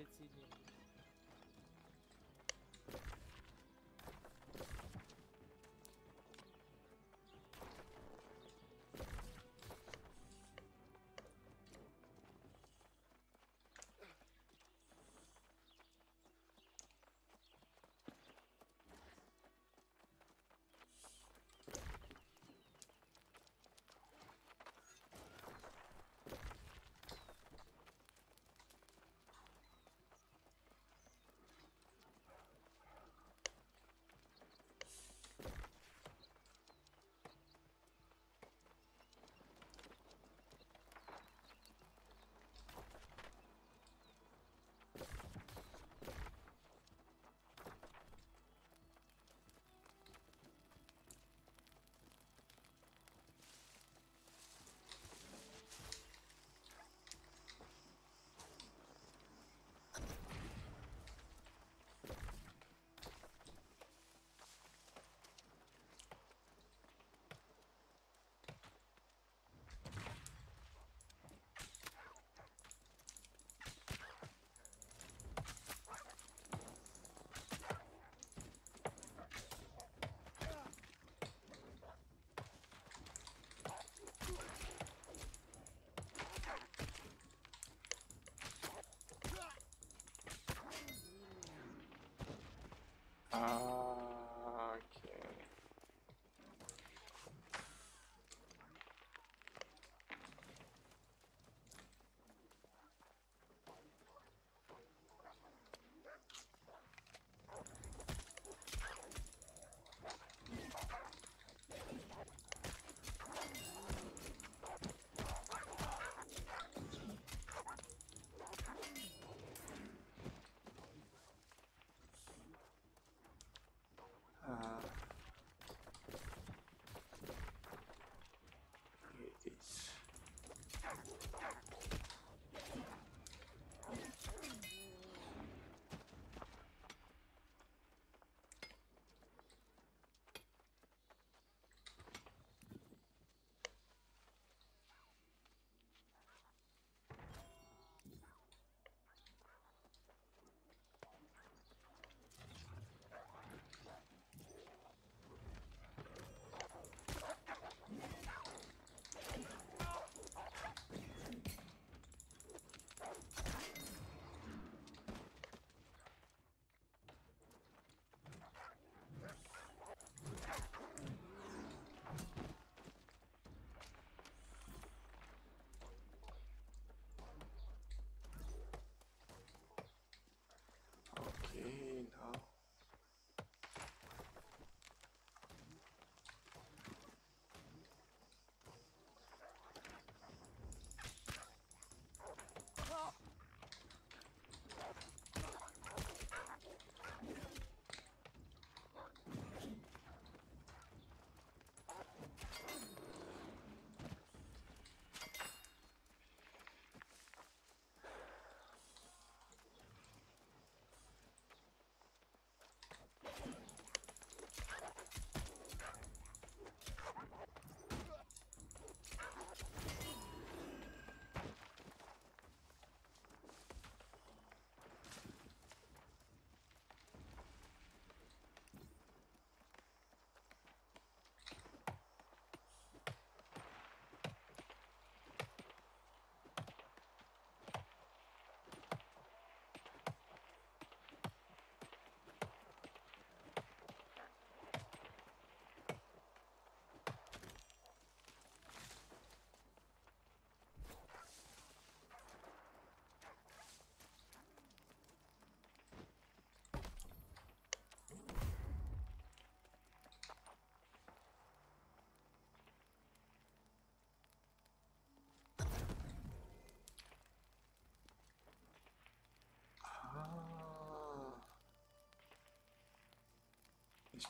Где взять Uh... Uh,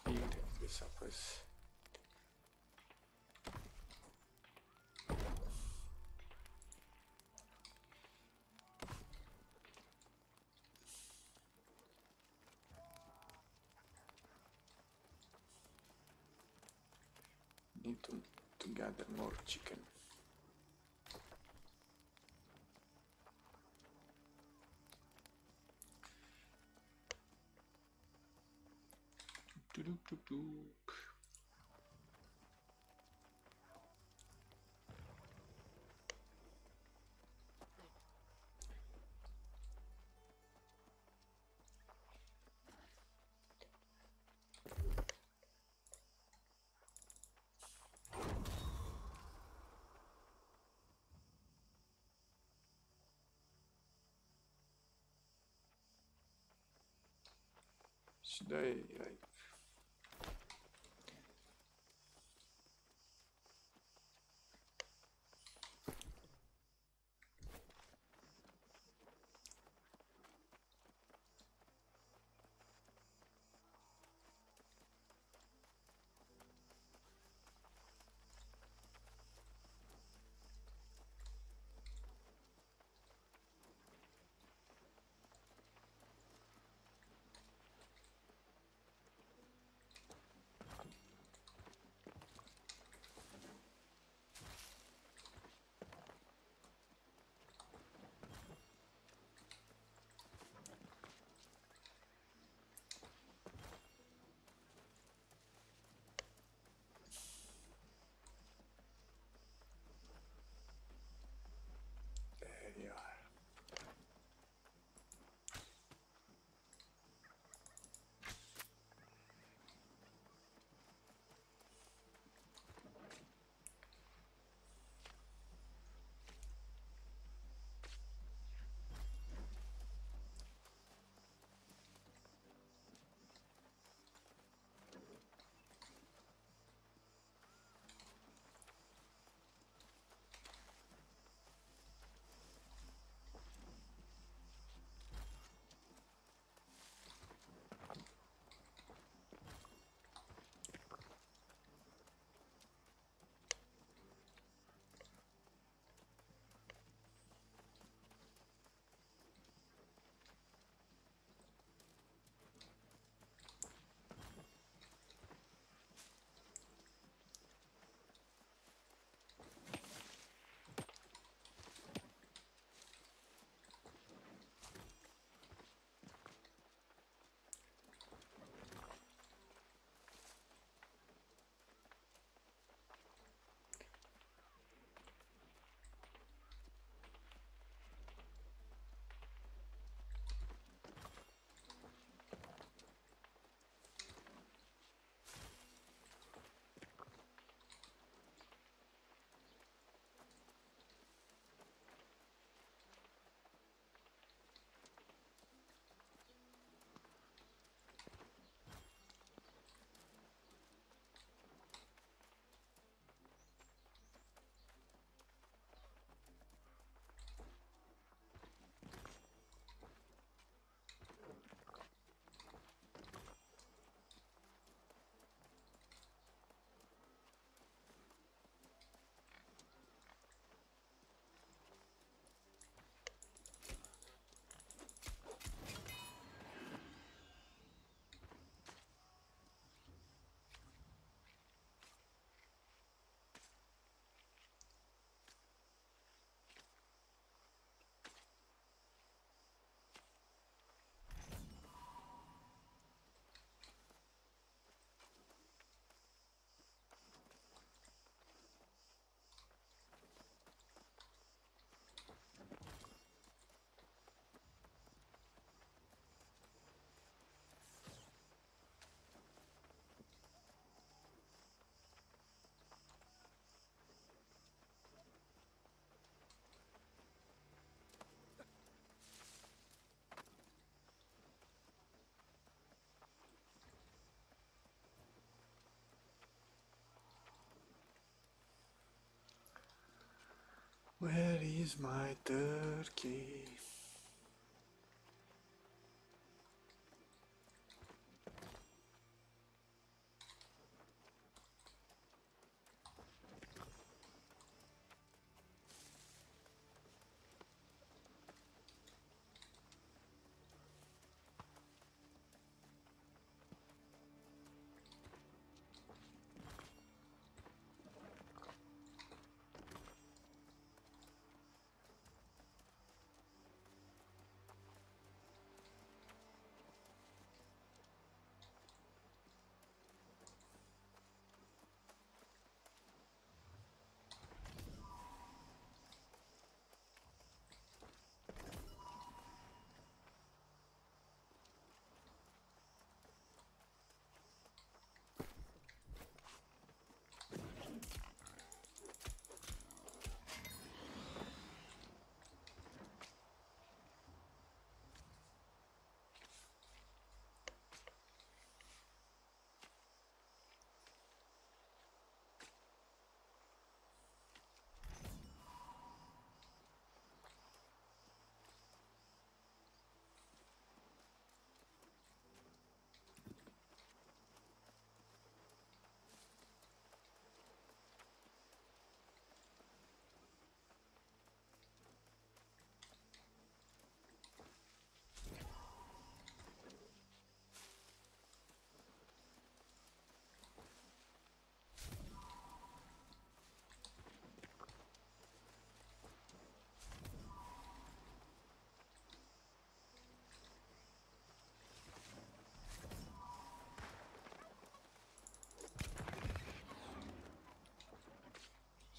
Being this up as need to, to gather more chicken. Should I like Where is my turkey?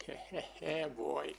boy.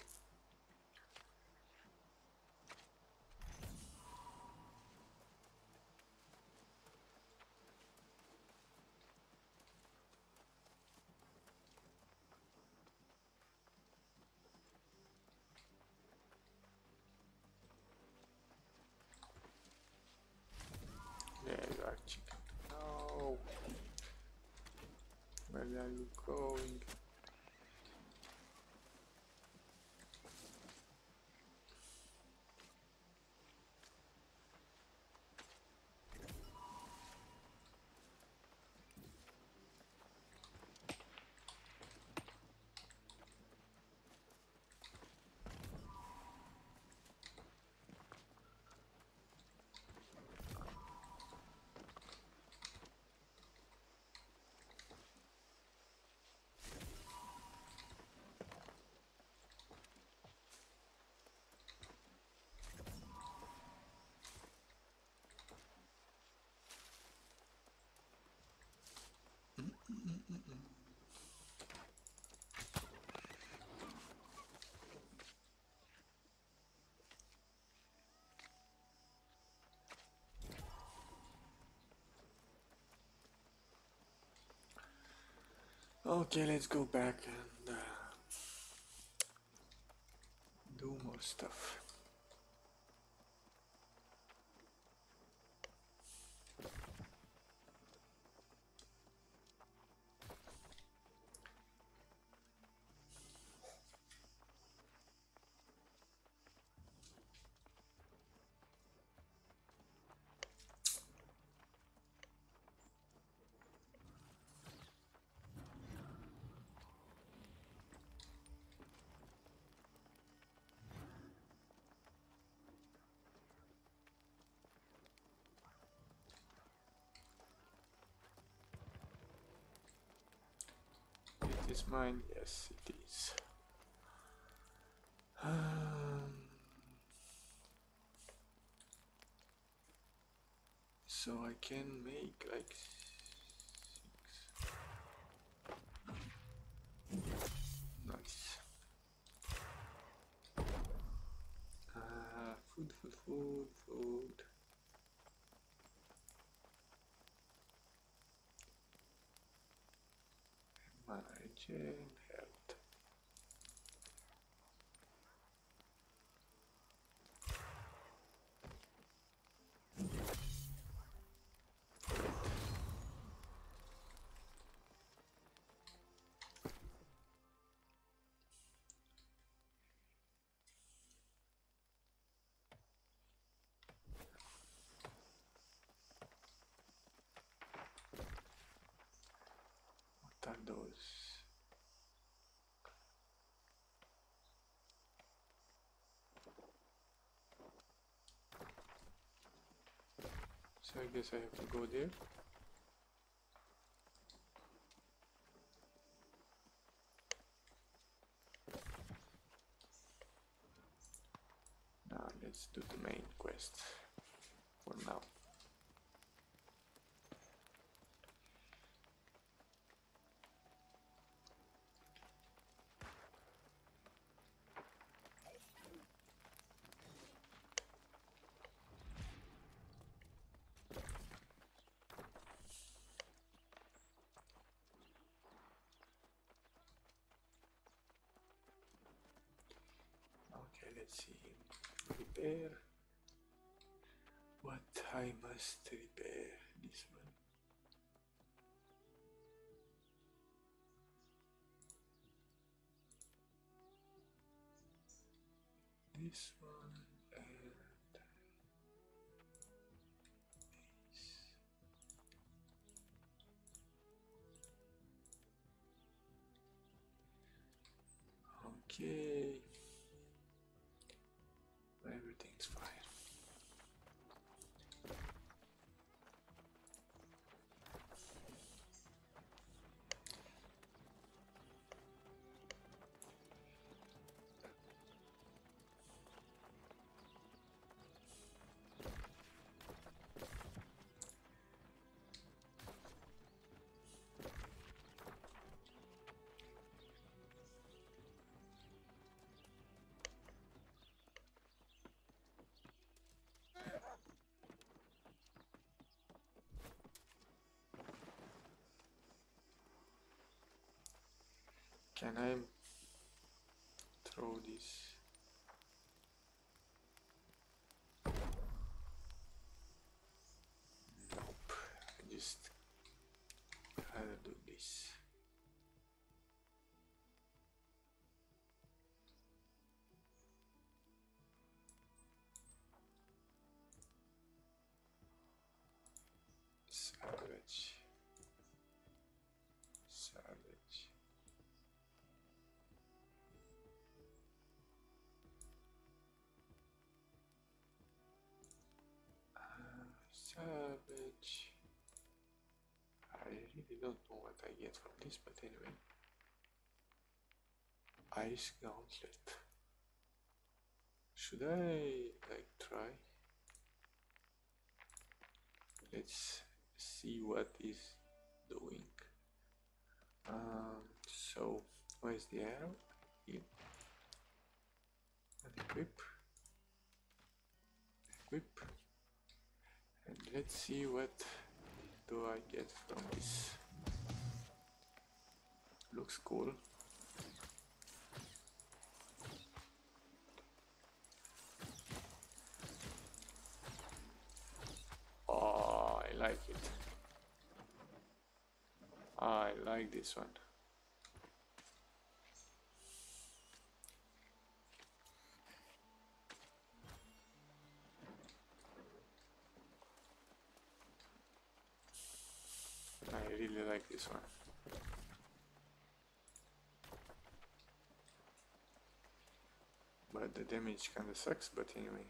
Okay, let's go back and uh, do more stuff. It is mine, yes, it is. Um, so I can make like six. Nice. Uh, food, food, food. chain. Tá doce. So I guess I have to go there. Now let's do the main quest for now. Okay, let's see. Repair. What I must repair this one. This one and this. Okay. Can I throw this? Nope. I just gotta do this. Savage. Don't know what I get from this, but anyway. Ice gauntlet. Should I like try? Let's see what is doing. Um, so where's the arrow? Here. And equip. Equip. And let's see what do I get from this. Looks cool. Oh, I like it. I like this one. I really like this one. But the damage kinda sucks, but anyway.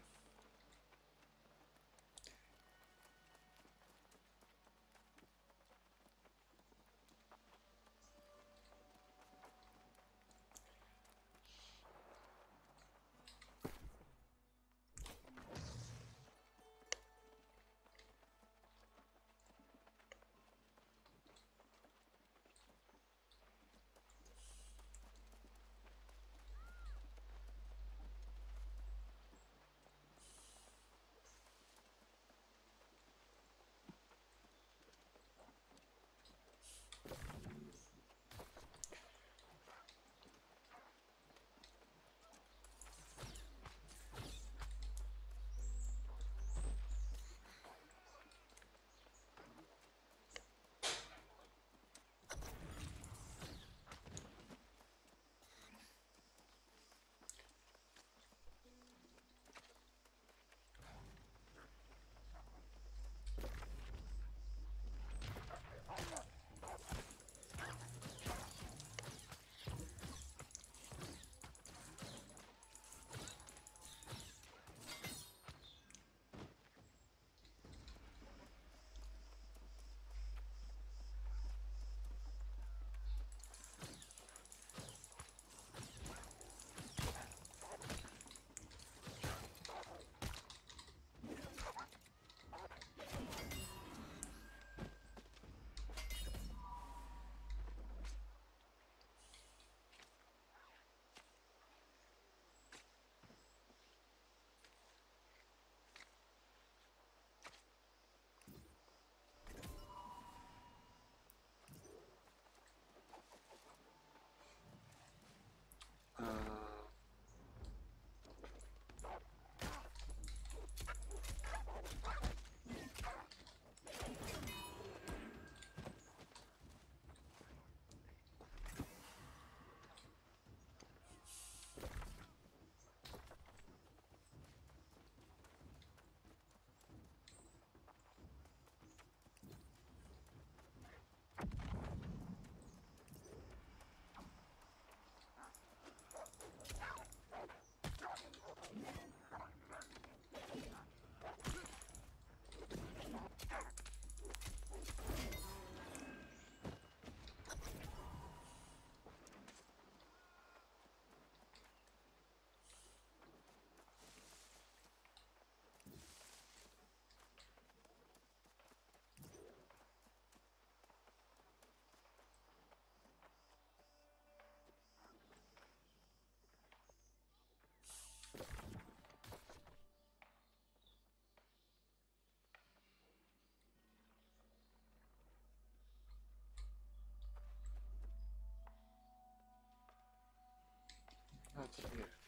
Not here.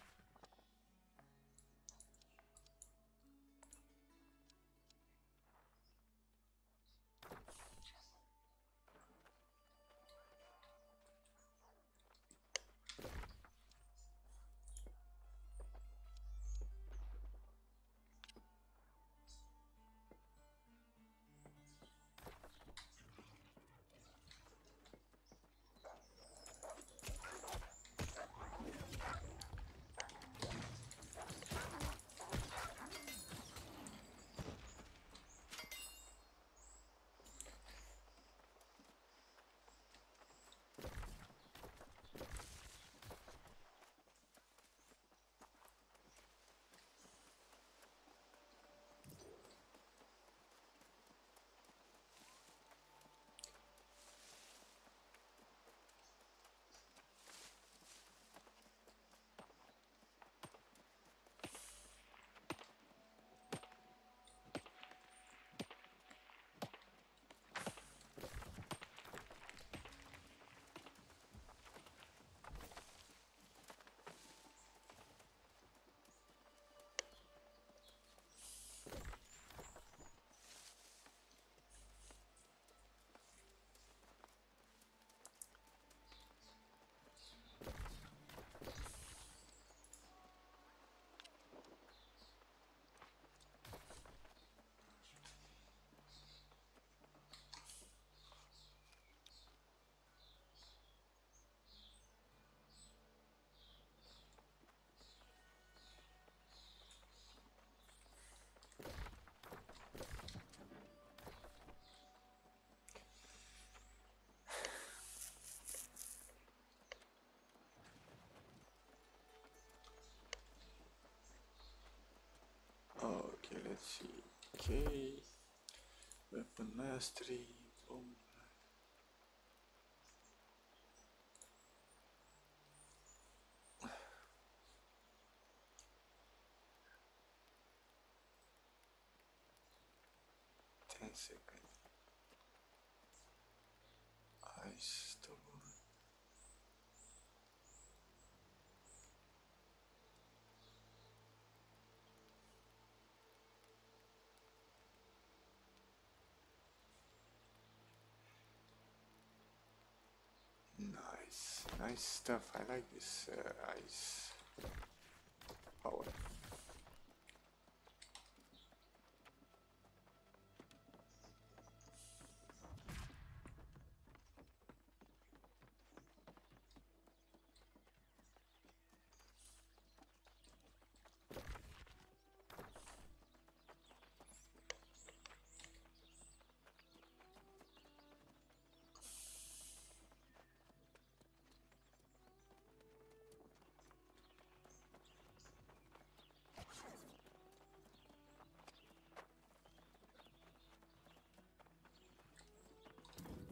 Let's see. Okay, weapon mastery. Nice, stuff. I like this uh, ice power.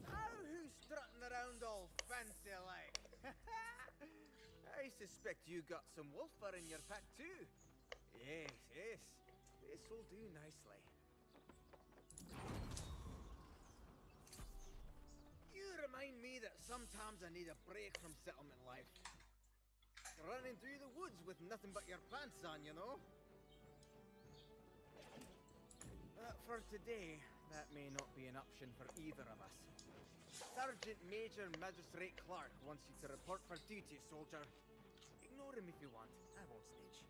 Oh, who's strutting around all fancy like? I suspect you got some wolf fur in your pack too. Yes, yes. This will do nicely. You remind me that sometimes I need a break from settlement life. Running through the woods with nothing but your pants on, you know? Uh, for today, that may not be an option for either of us. Sergeant Major Magistrate Clark wants you to report for duty, soldier. Ignore him if you want. I won't snitch.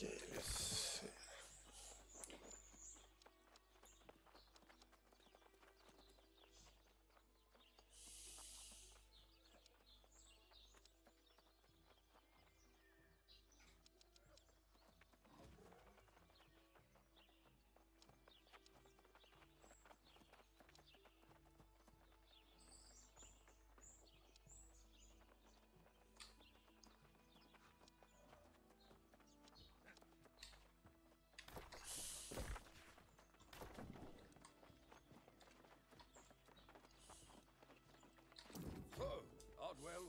Okay, let's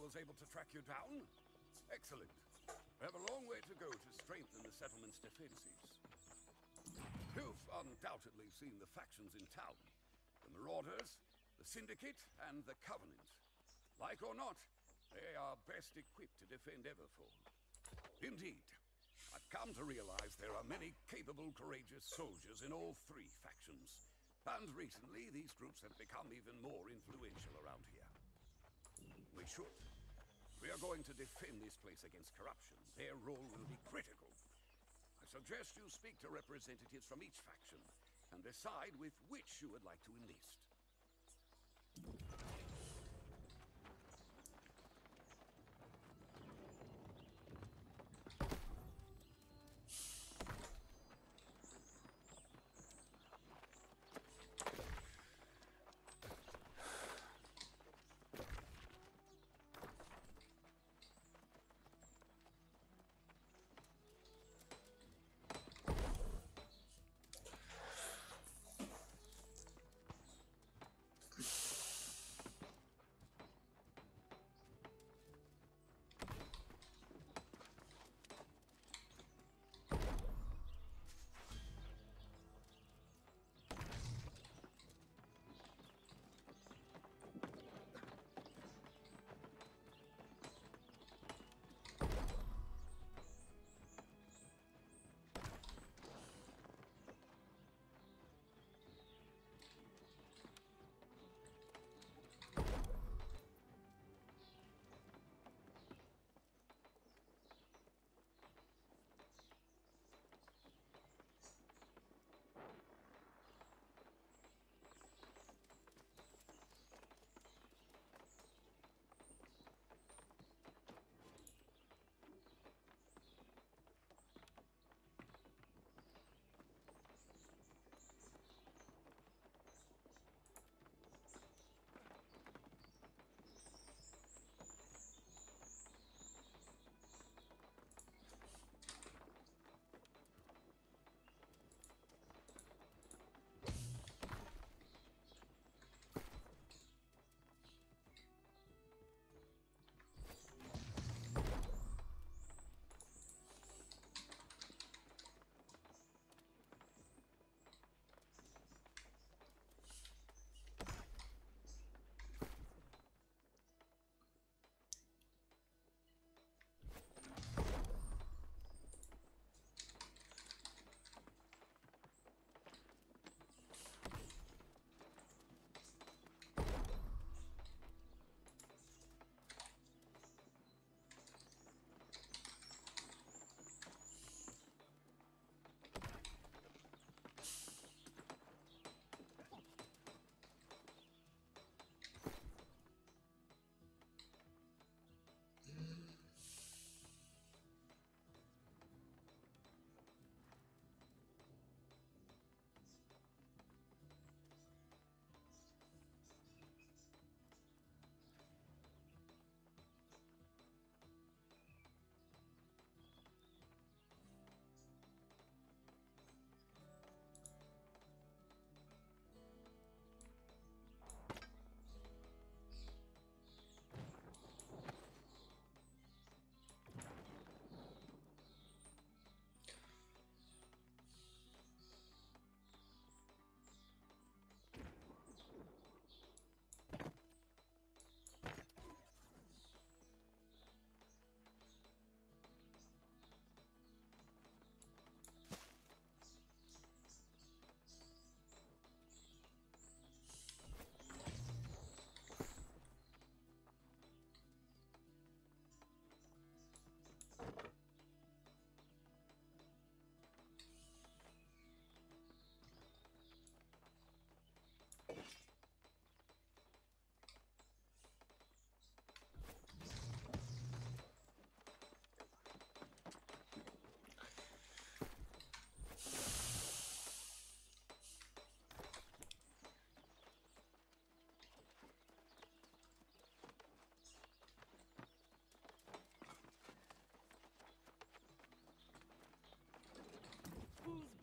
Was able to track you down? Excellent. We have a long way to go to strengthen the settlement's defenses. You've undoubtedly seen the factions in town. The Marauders, the Syndicate, and the Covenant. Like or not, they are best equipped to defend Everfall. Indeed, I've come to realize there are many capable, courageous soldiers in all three factions. And recently, these groups have become even more influential around here. We should. We are going to defend this place against corruption. Their role will be critical. I suggest you speak to representatives from each faction and decide with which you would like to enlist.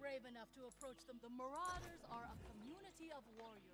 Brave enough to approach them? The Marauders are a community of warriors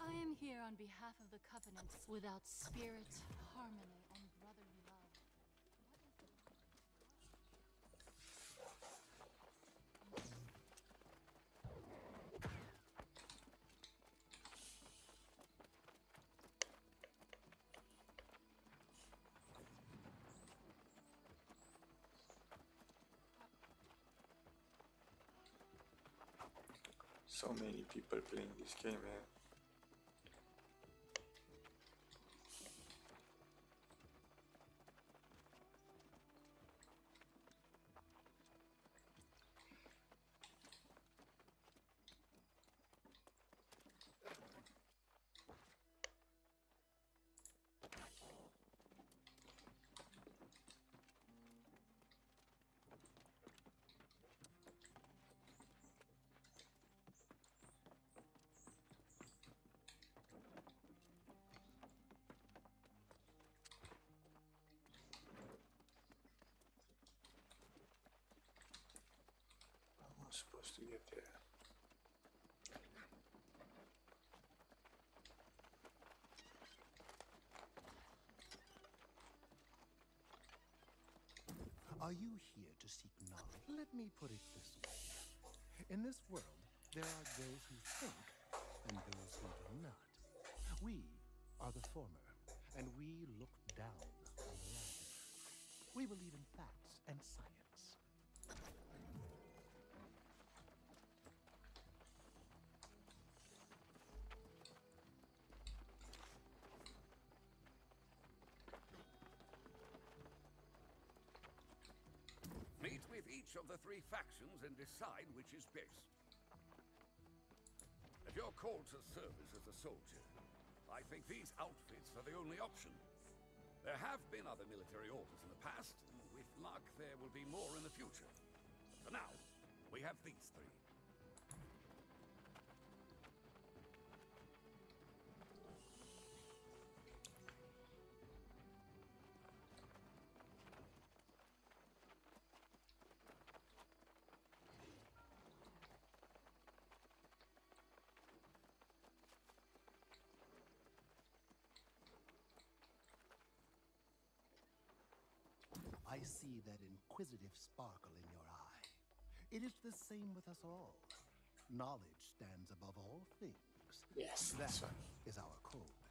I am here on behalf of the Covenant. Without spirit, harmony, So many people playing this game, man. Are you here to seek knowledge? Let me put it this way. In this world, there are those who think and those who do not. We are the former, and we look down on the latter. We believe in facts and science. Each of the three factions and decide which is best. If you're called to service as a soldier, I think these outfits are the only option. There have been other military orders in the past, and with luck there will be more in the future. For now, we have these three. I see that inquisitive sparkle in your eye. It is the same with us all. Knowledge stands above all things. Yes, that is our code.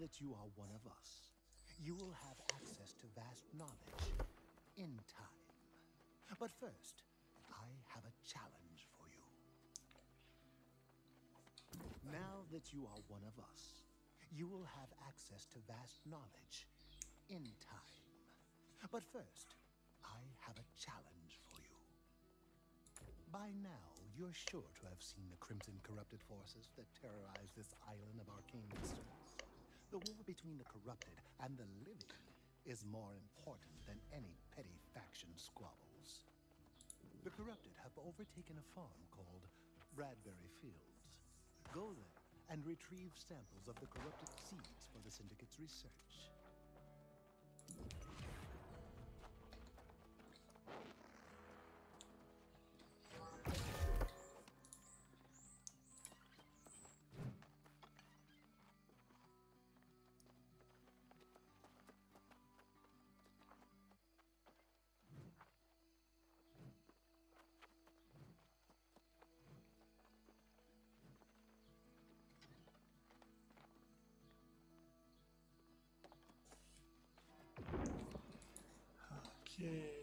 That you are one of us, you will have access to vast knowledge in time. But first, I have a challenge for you. Now that you are one of us, you will have access to vast knowledge in time. But first, I have a challenge for you. By now, you're sure to have seen the Crimson Corrupted forces that terrorize this island of arcane mysteries. The war between the corrupted and the living is more important than any petty faction squabbles. The corrupted have overtaken a farm called Bradbury Fields. Go there and retrieve samples of the corrupted seeds for the Syndicate's research. Okay.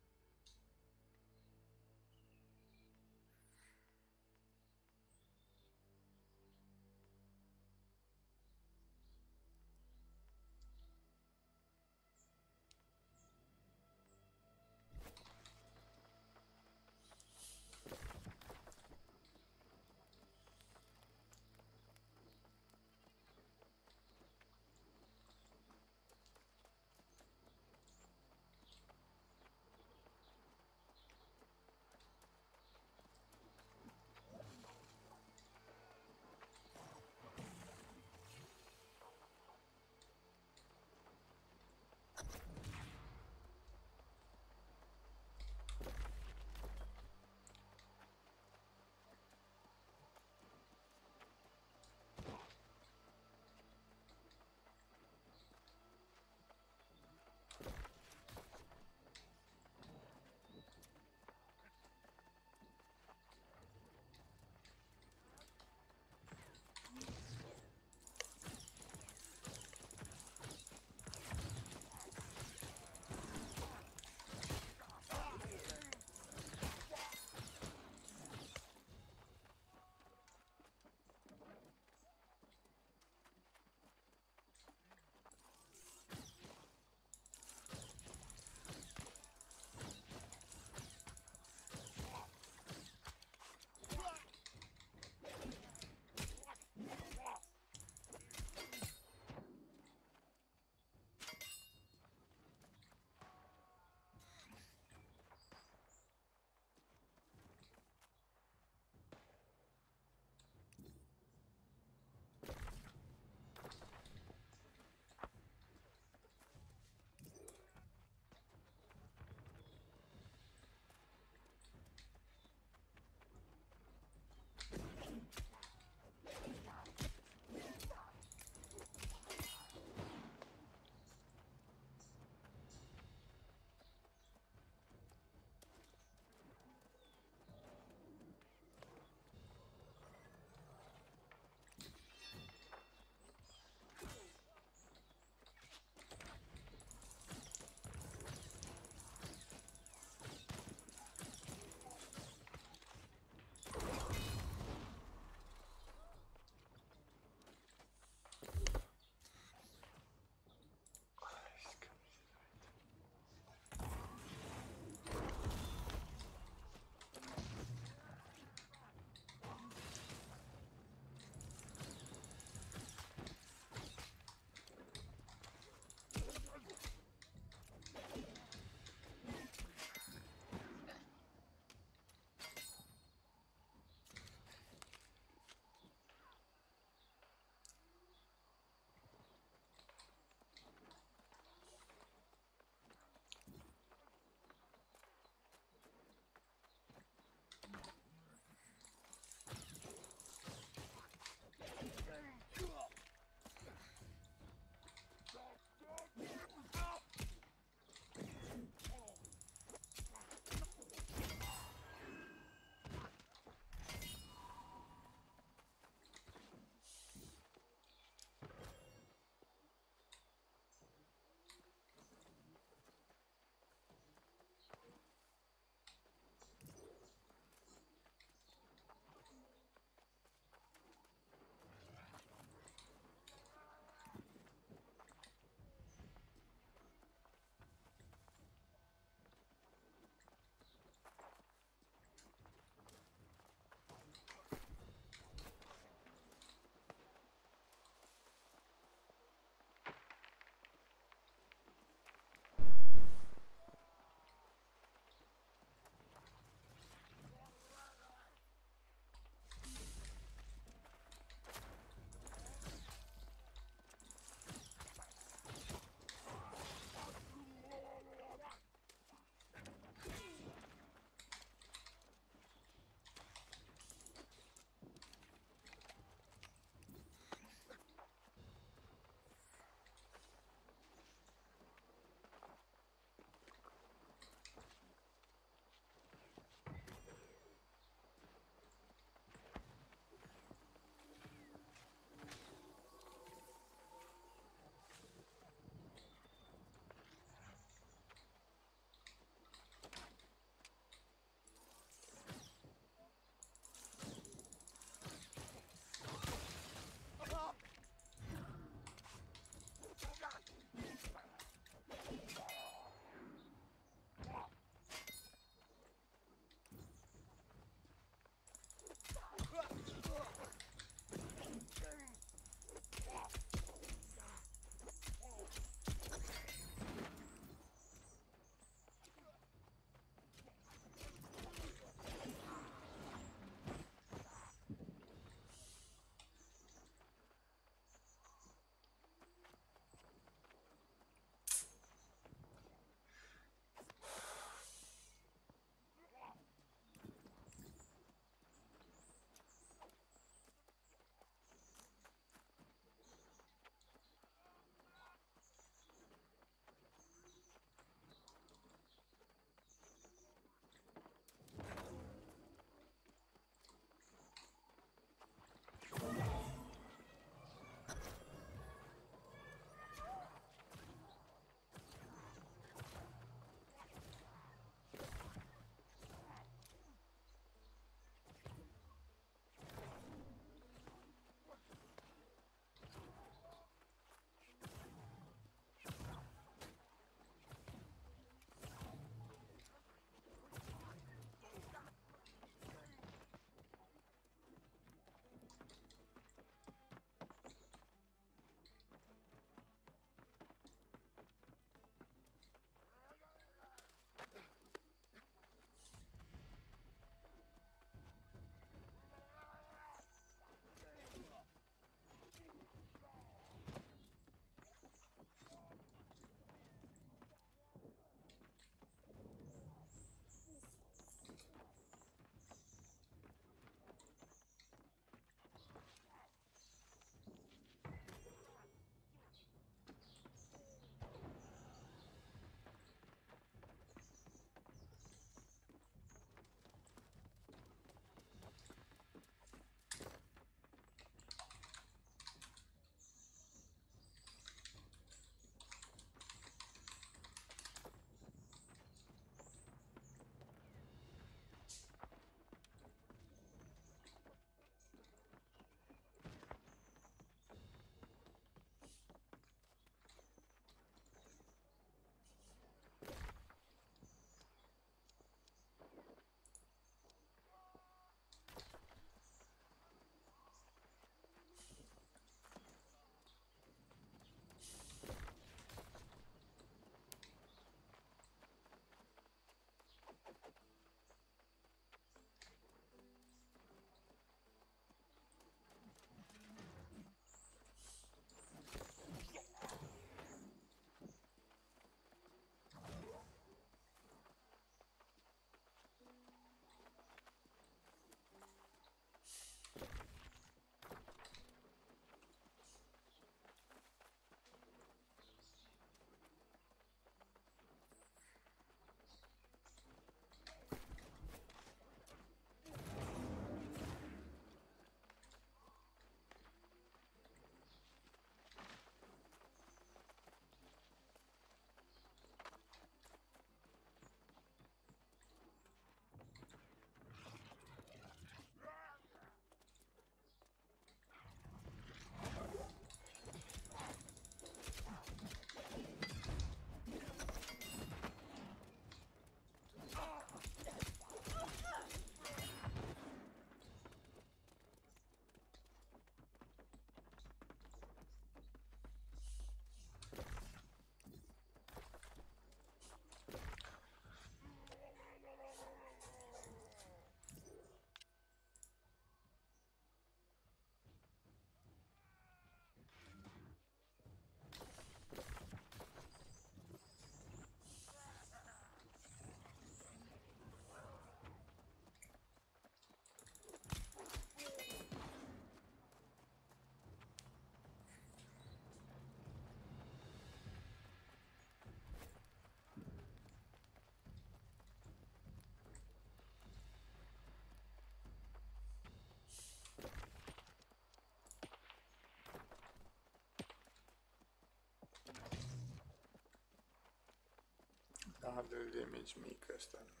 Damage make ăsta. Ia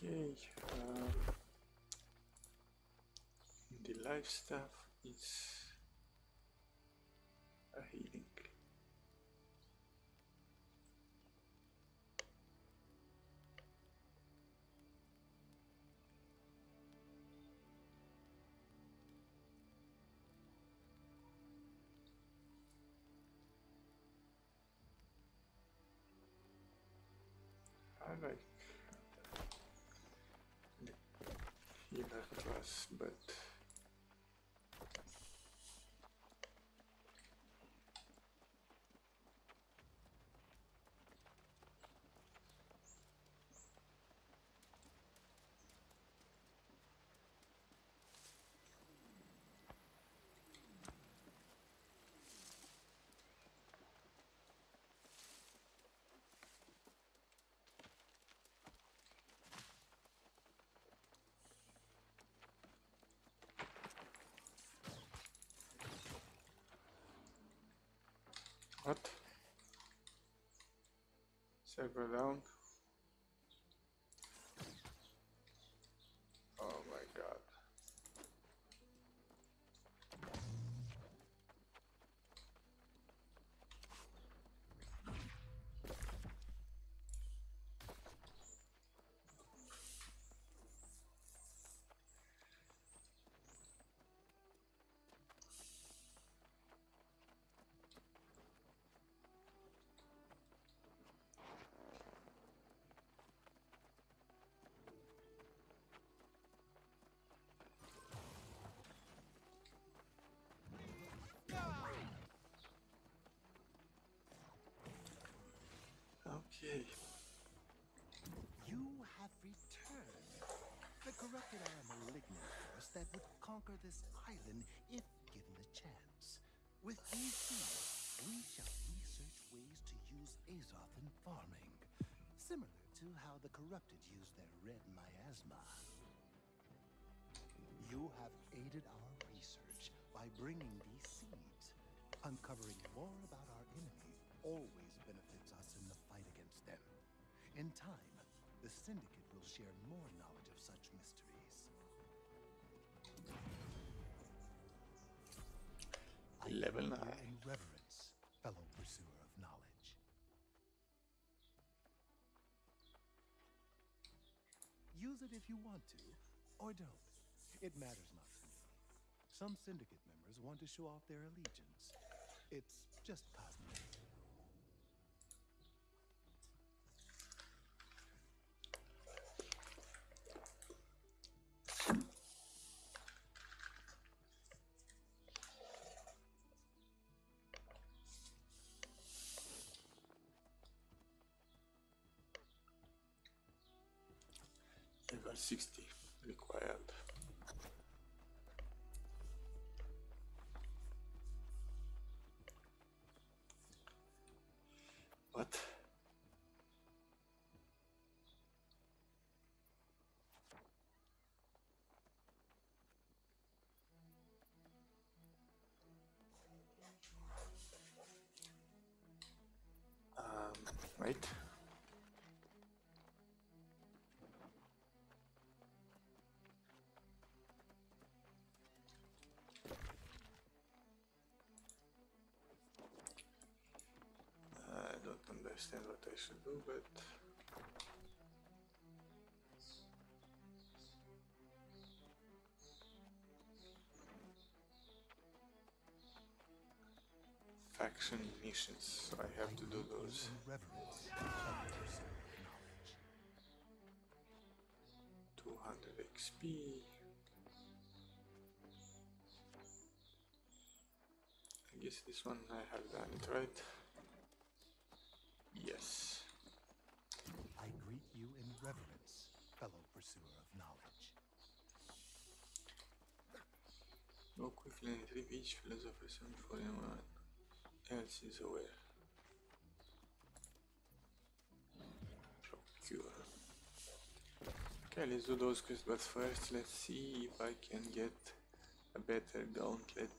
Okay, uh, the life stuff is a healing. I like but What? Circle down. Okay. You have returned. The corrupted a malignant force that would conquer this island if given a chance. With these seeds, we shall research ways to use Azoth in farming, similar to how the corrupted use their red miasma. You have aided our research by bringing these seeds. Uncovering more about our enemy always In time, the Syndicate will share more knowledge of such mysteries. Level nine. in reverence, fellow pursuer of knowledge. Use it if you want to, or don't. It matters not to me. Some Syndicate members want to show off their allegiance. It's just cosmetic. 60 required. What? Um, wait. understand what I should do, but faction missions. I have to do those. Two hundred XP. I guess this one I have done it right. Pursuer of knowledge. Go quickly and retrieve each philosopher's stone before anyone uh, else is aware. Procure. Okay, let's do those quests, but first let's see if I can get a better gauntlet.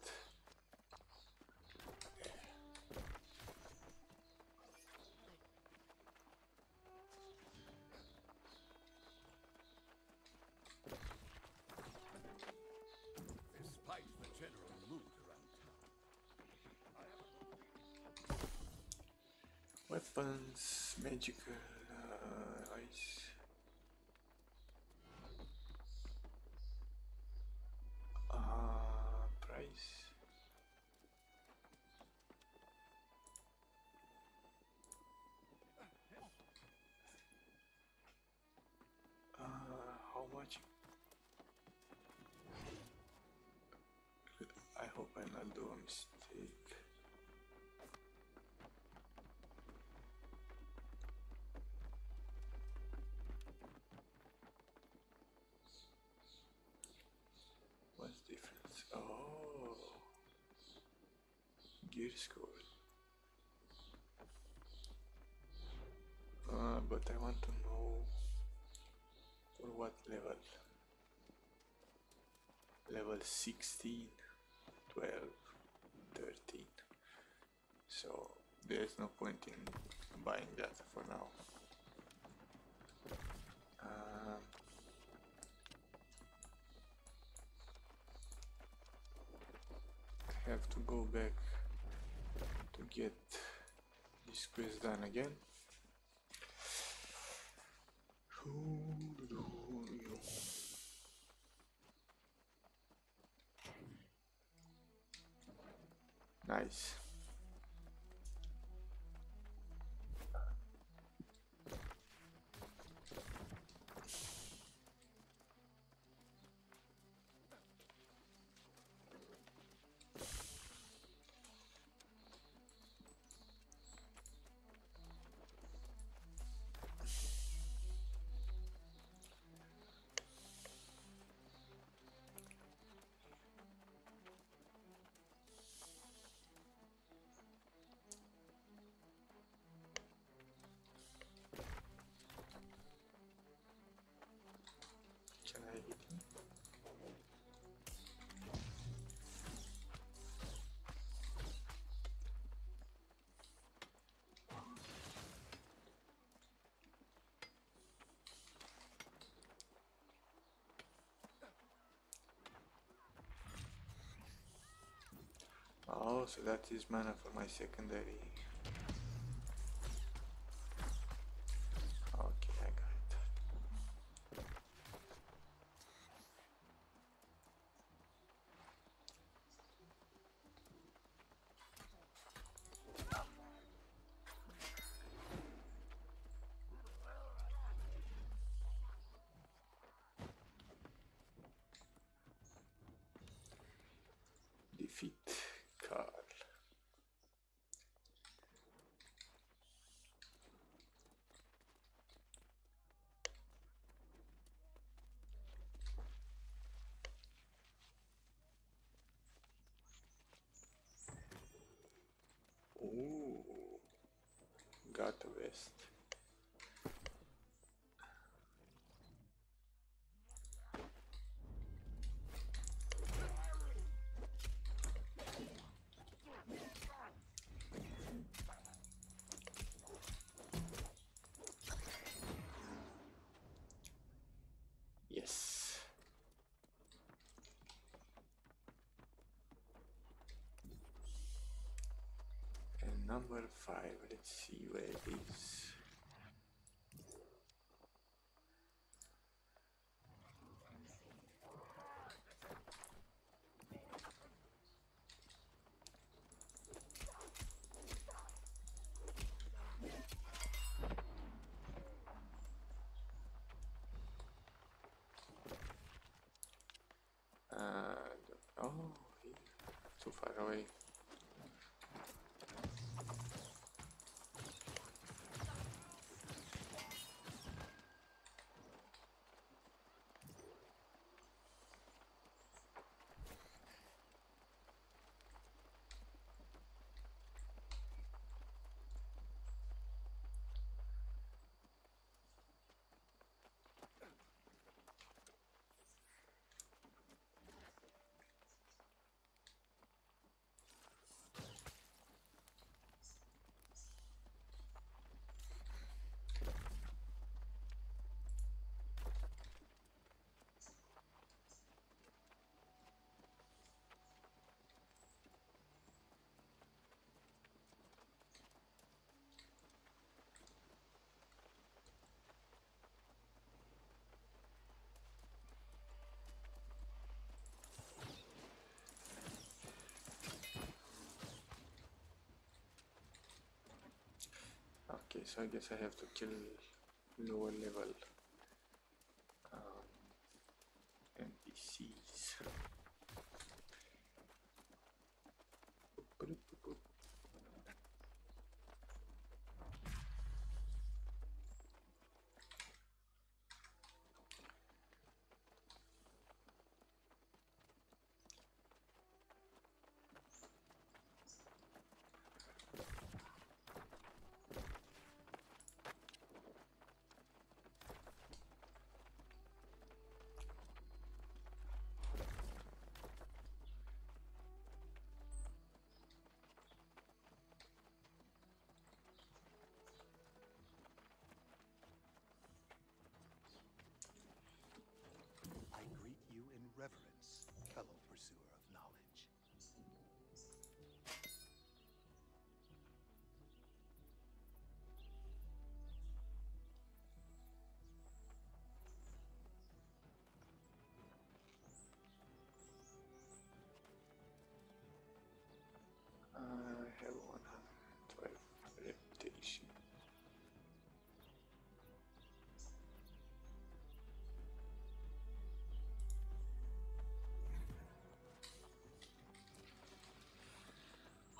I hope I not do a mistake. What's the difference? Oh, gear score. Uh, but I want to know for what level. Level 16, 12, 13. So there's no point in buying that for now. Um, I have to go back to get this quest done again. Nice. So that is mana for my secondary. Okay, I got it. Defeat Carl. Ooh, got the vest. Yes. And number five, let's see where it is. Too far away. Okay, so I guess I have to kill lower level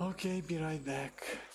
Okay, be right back.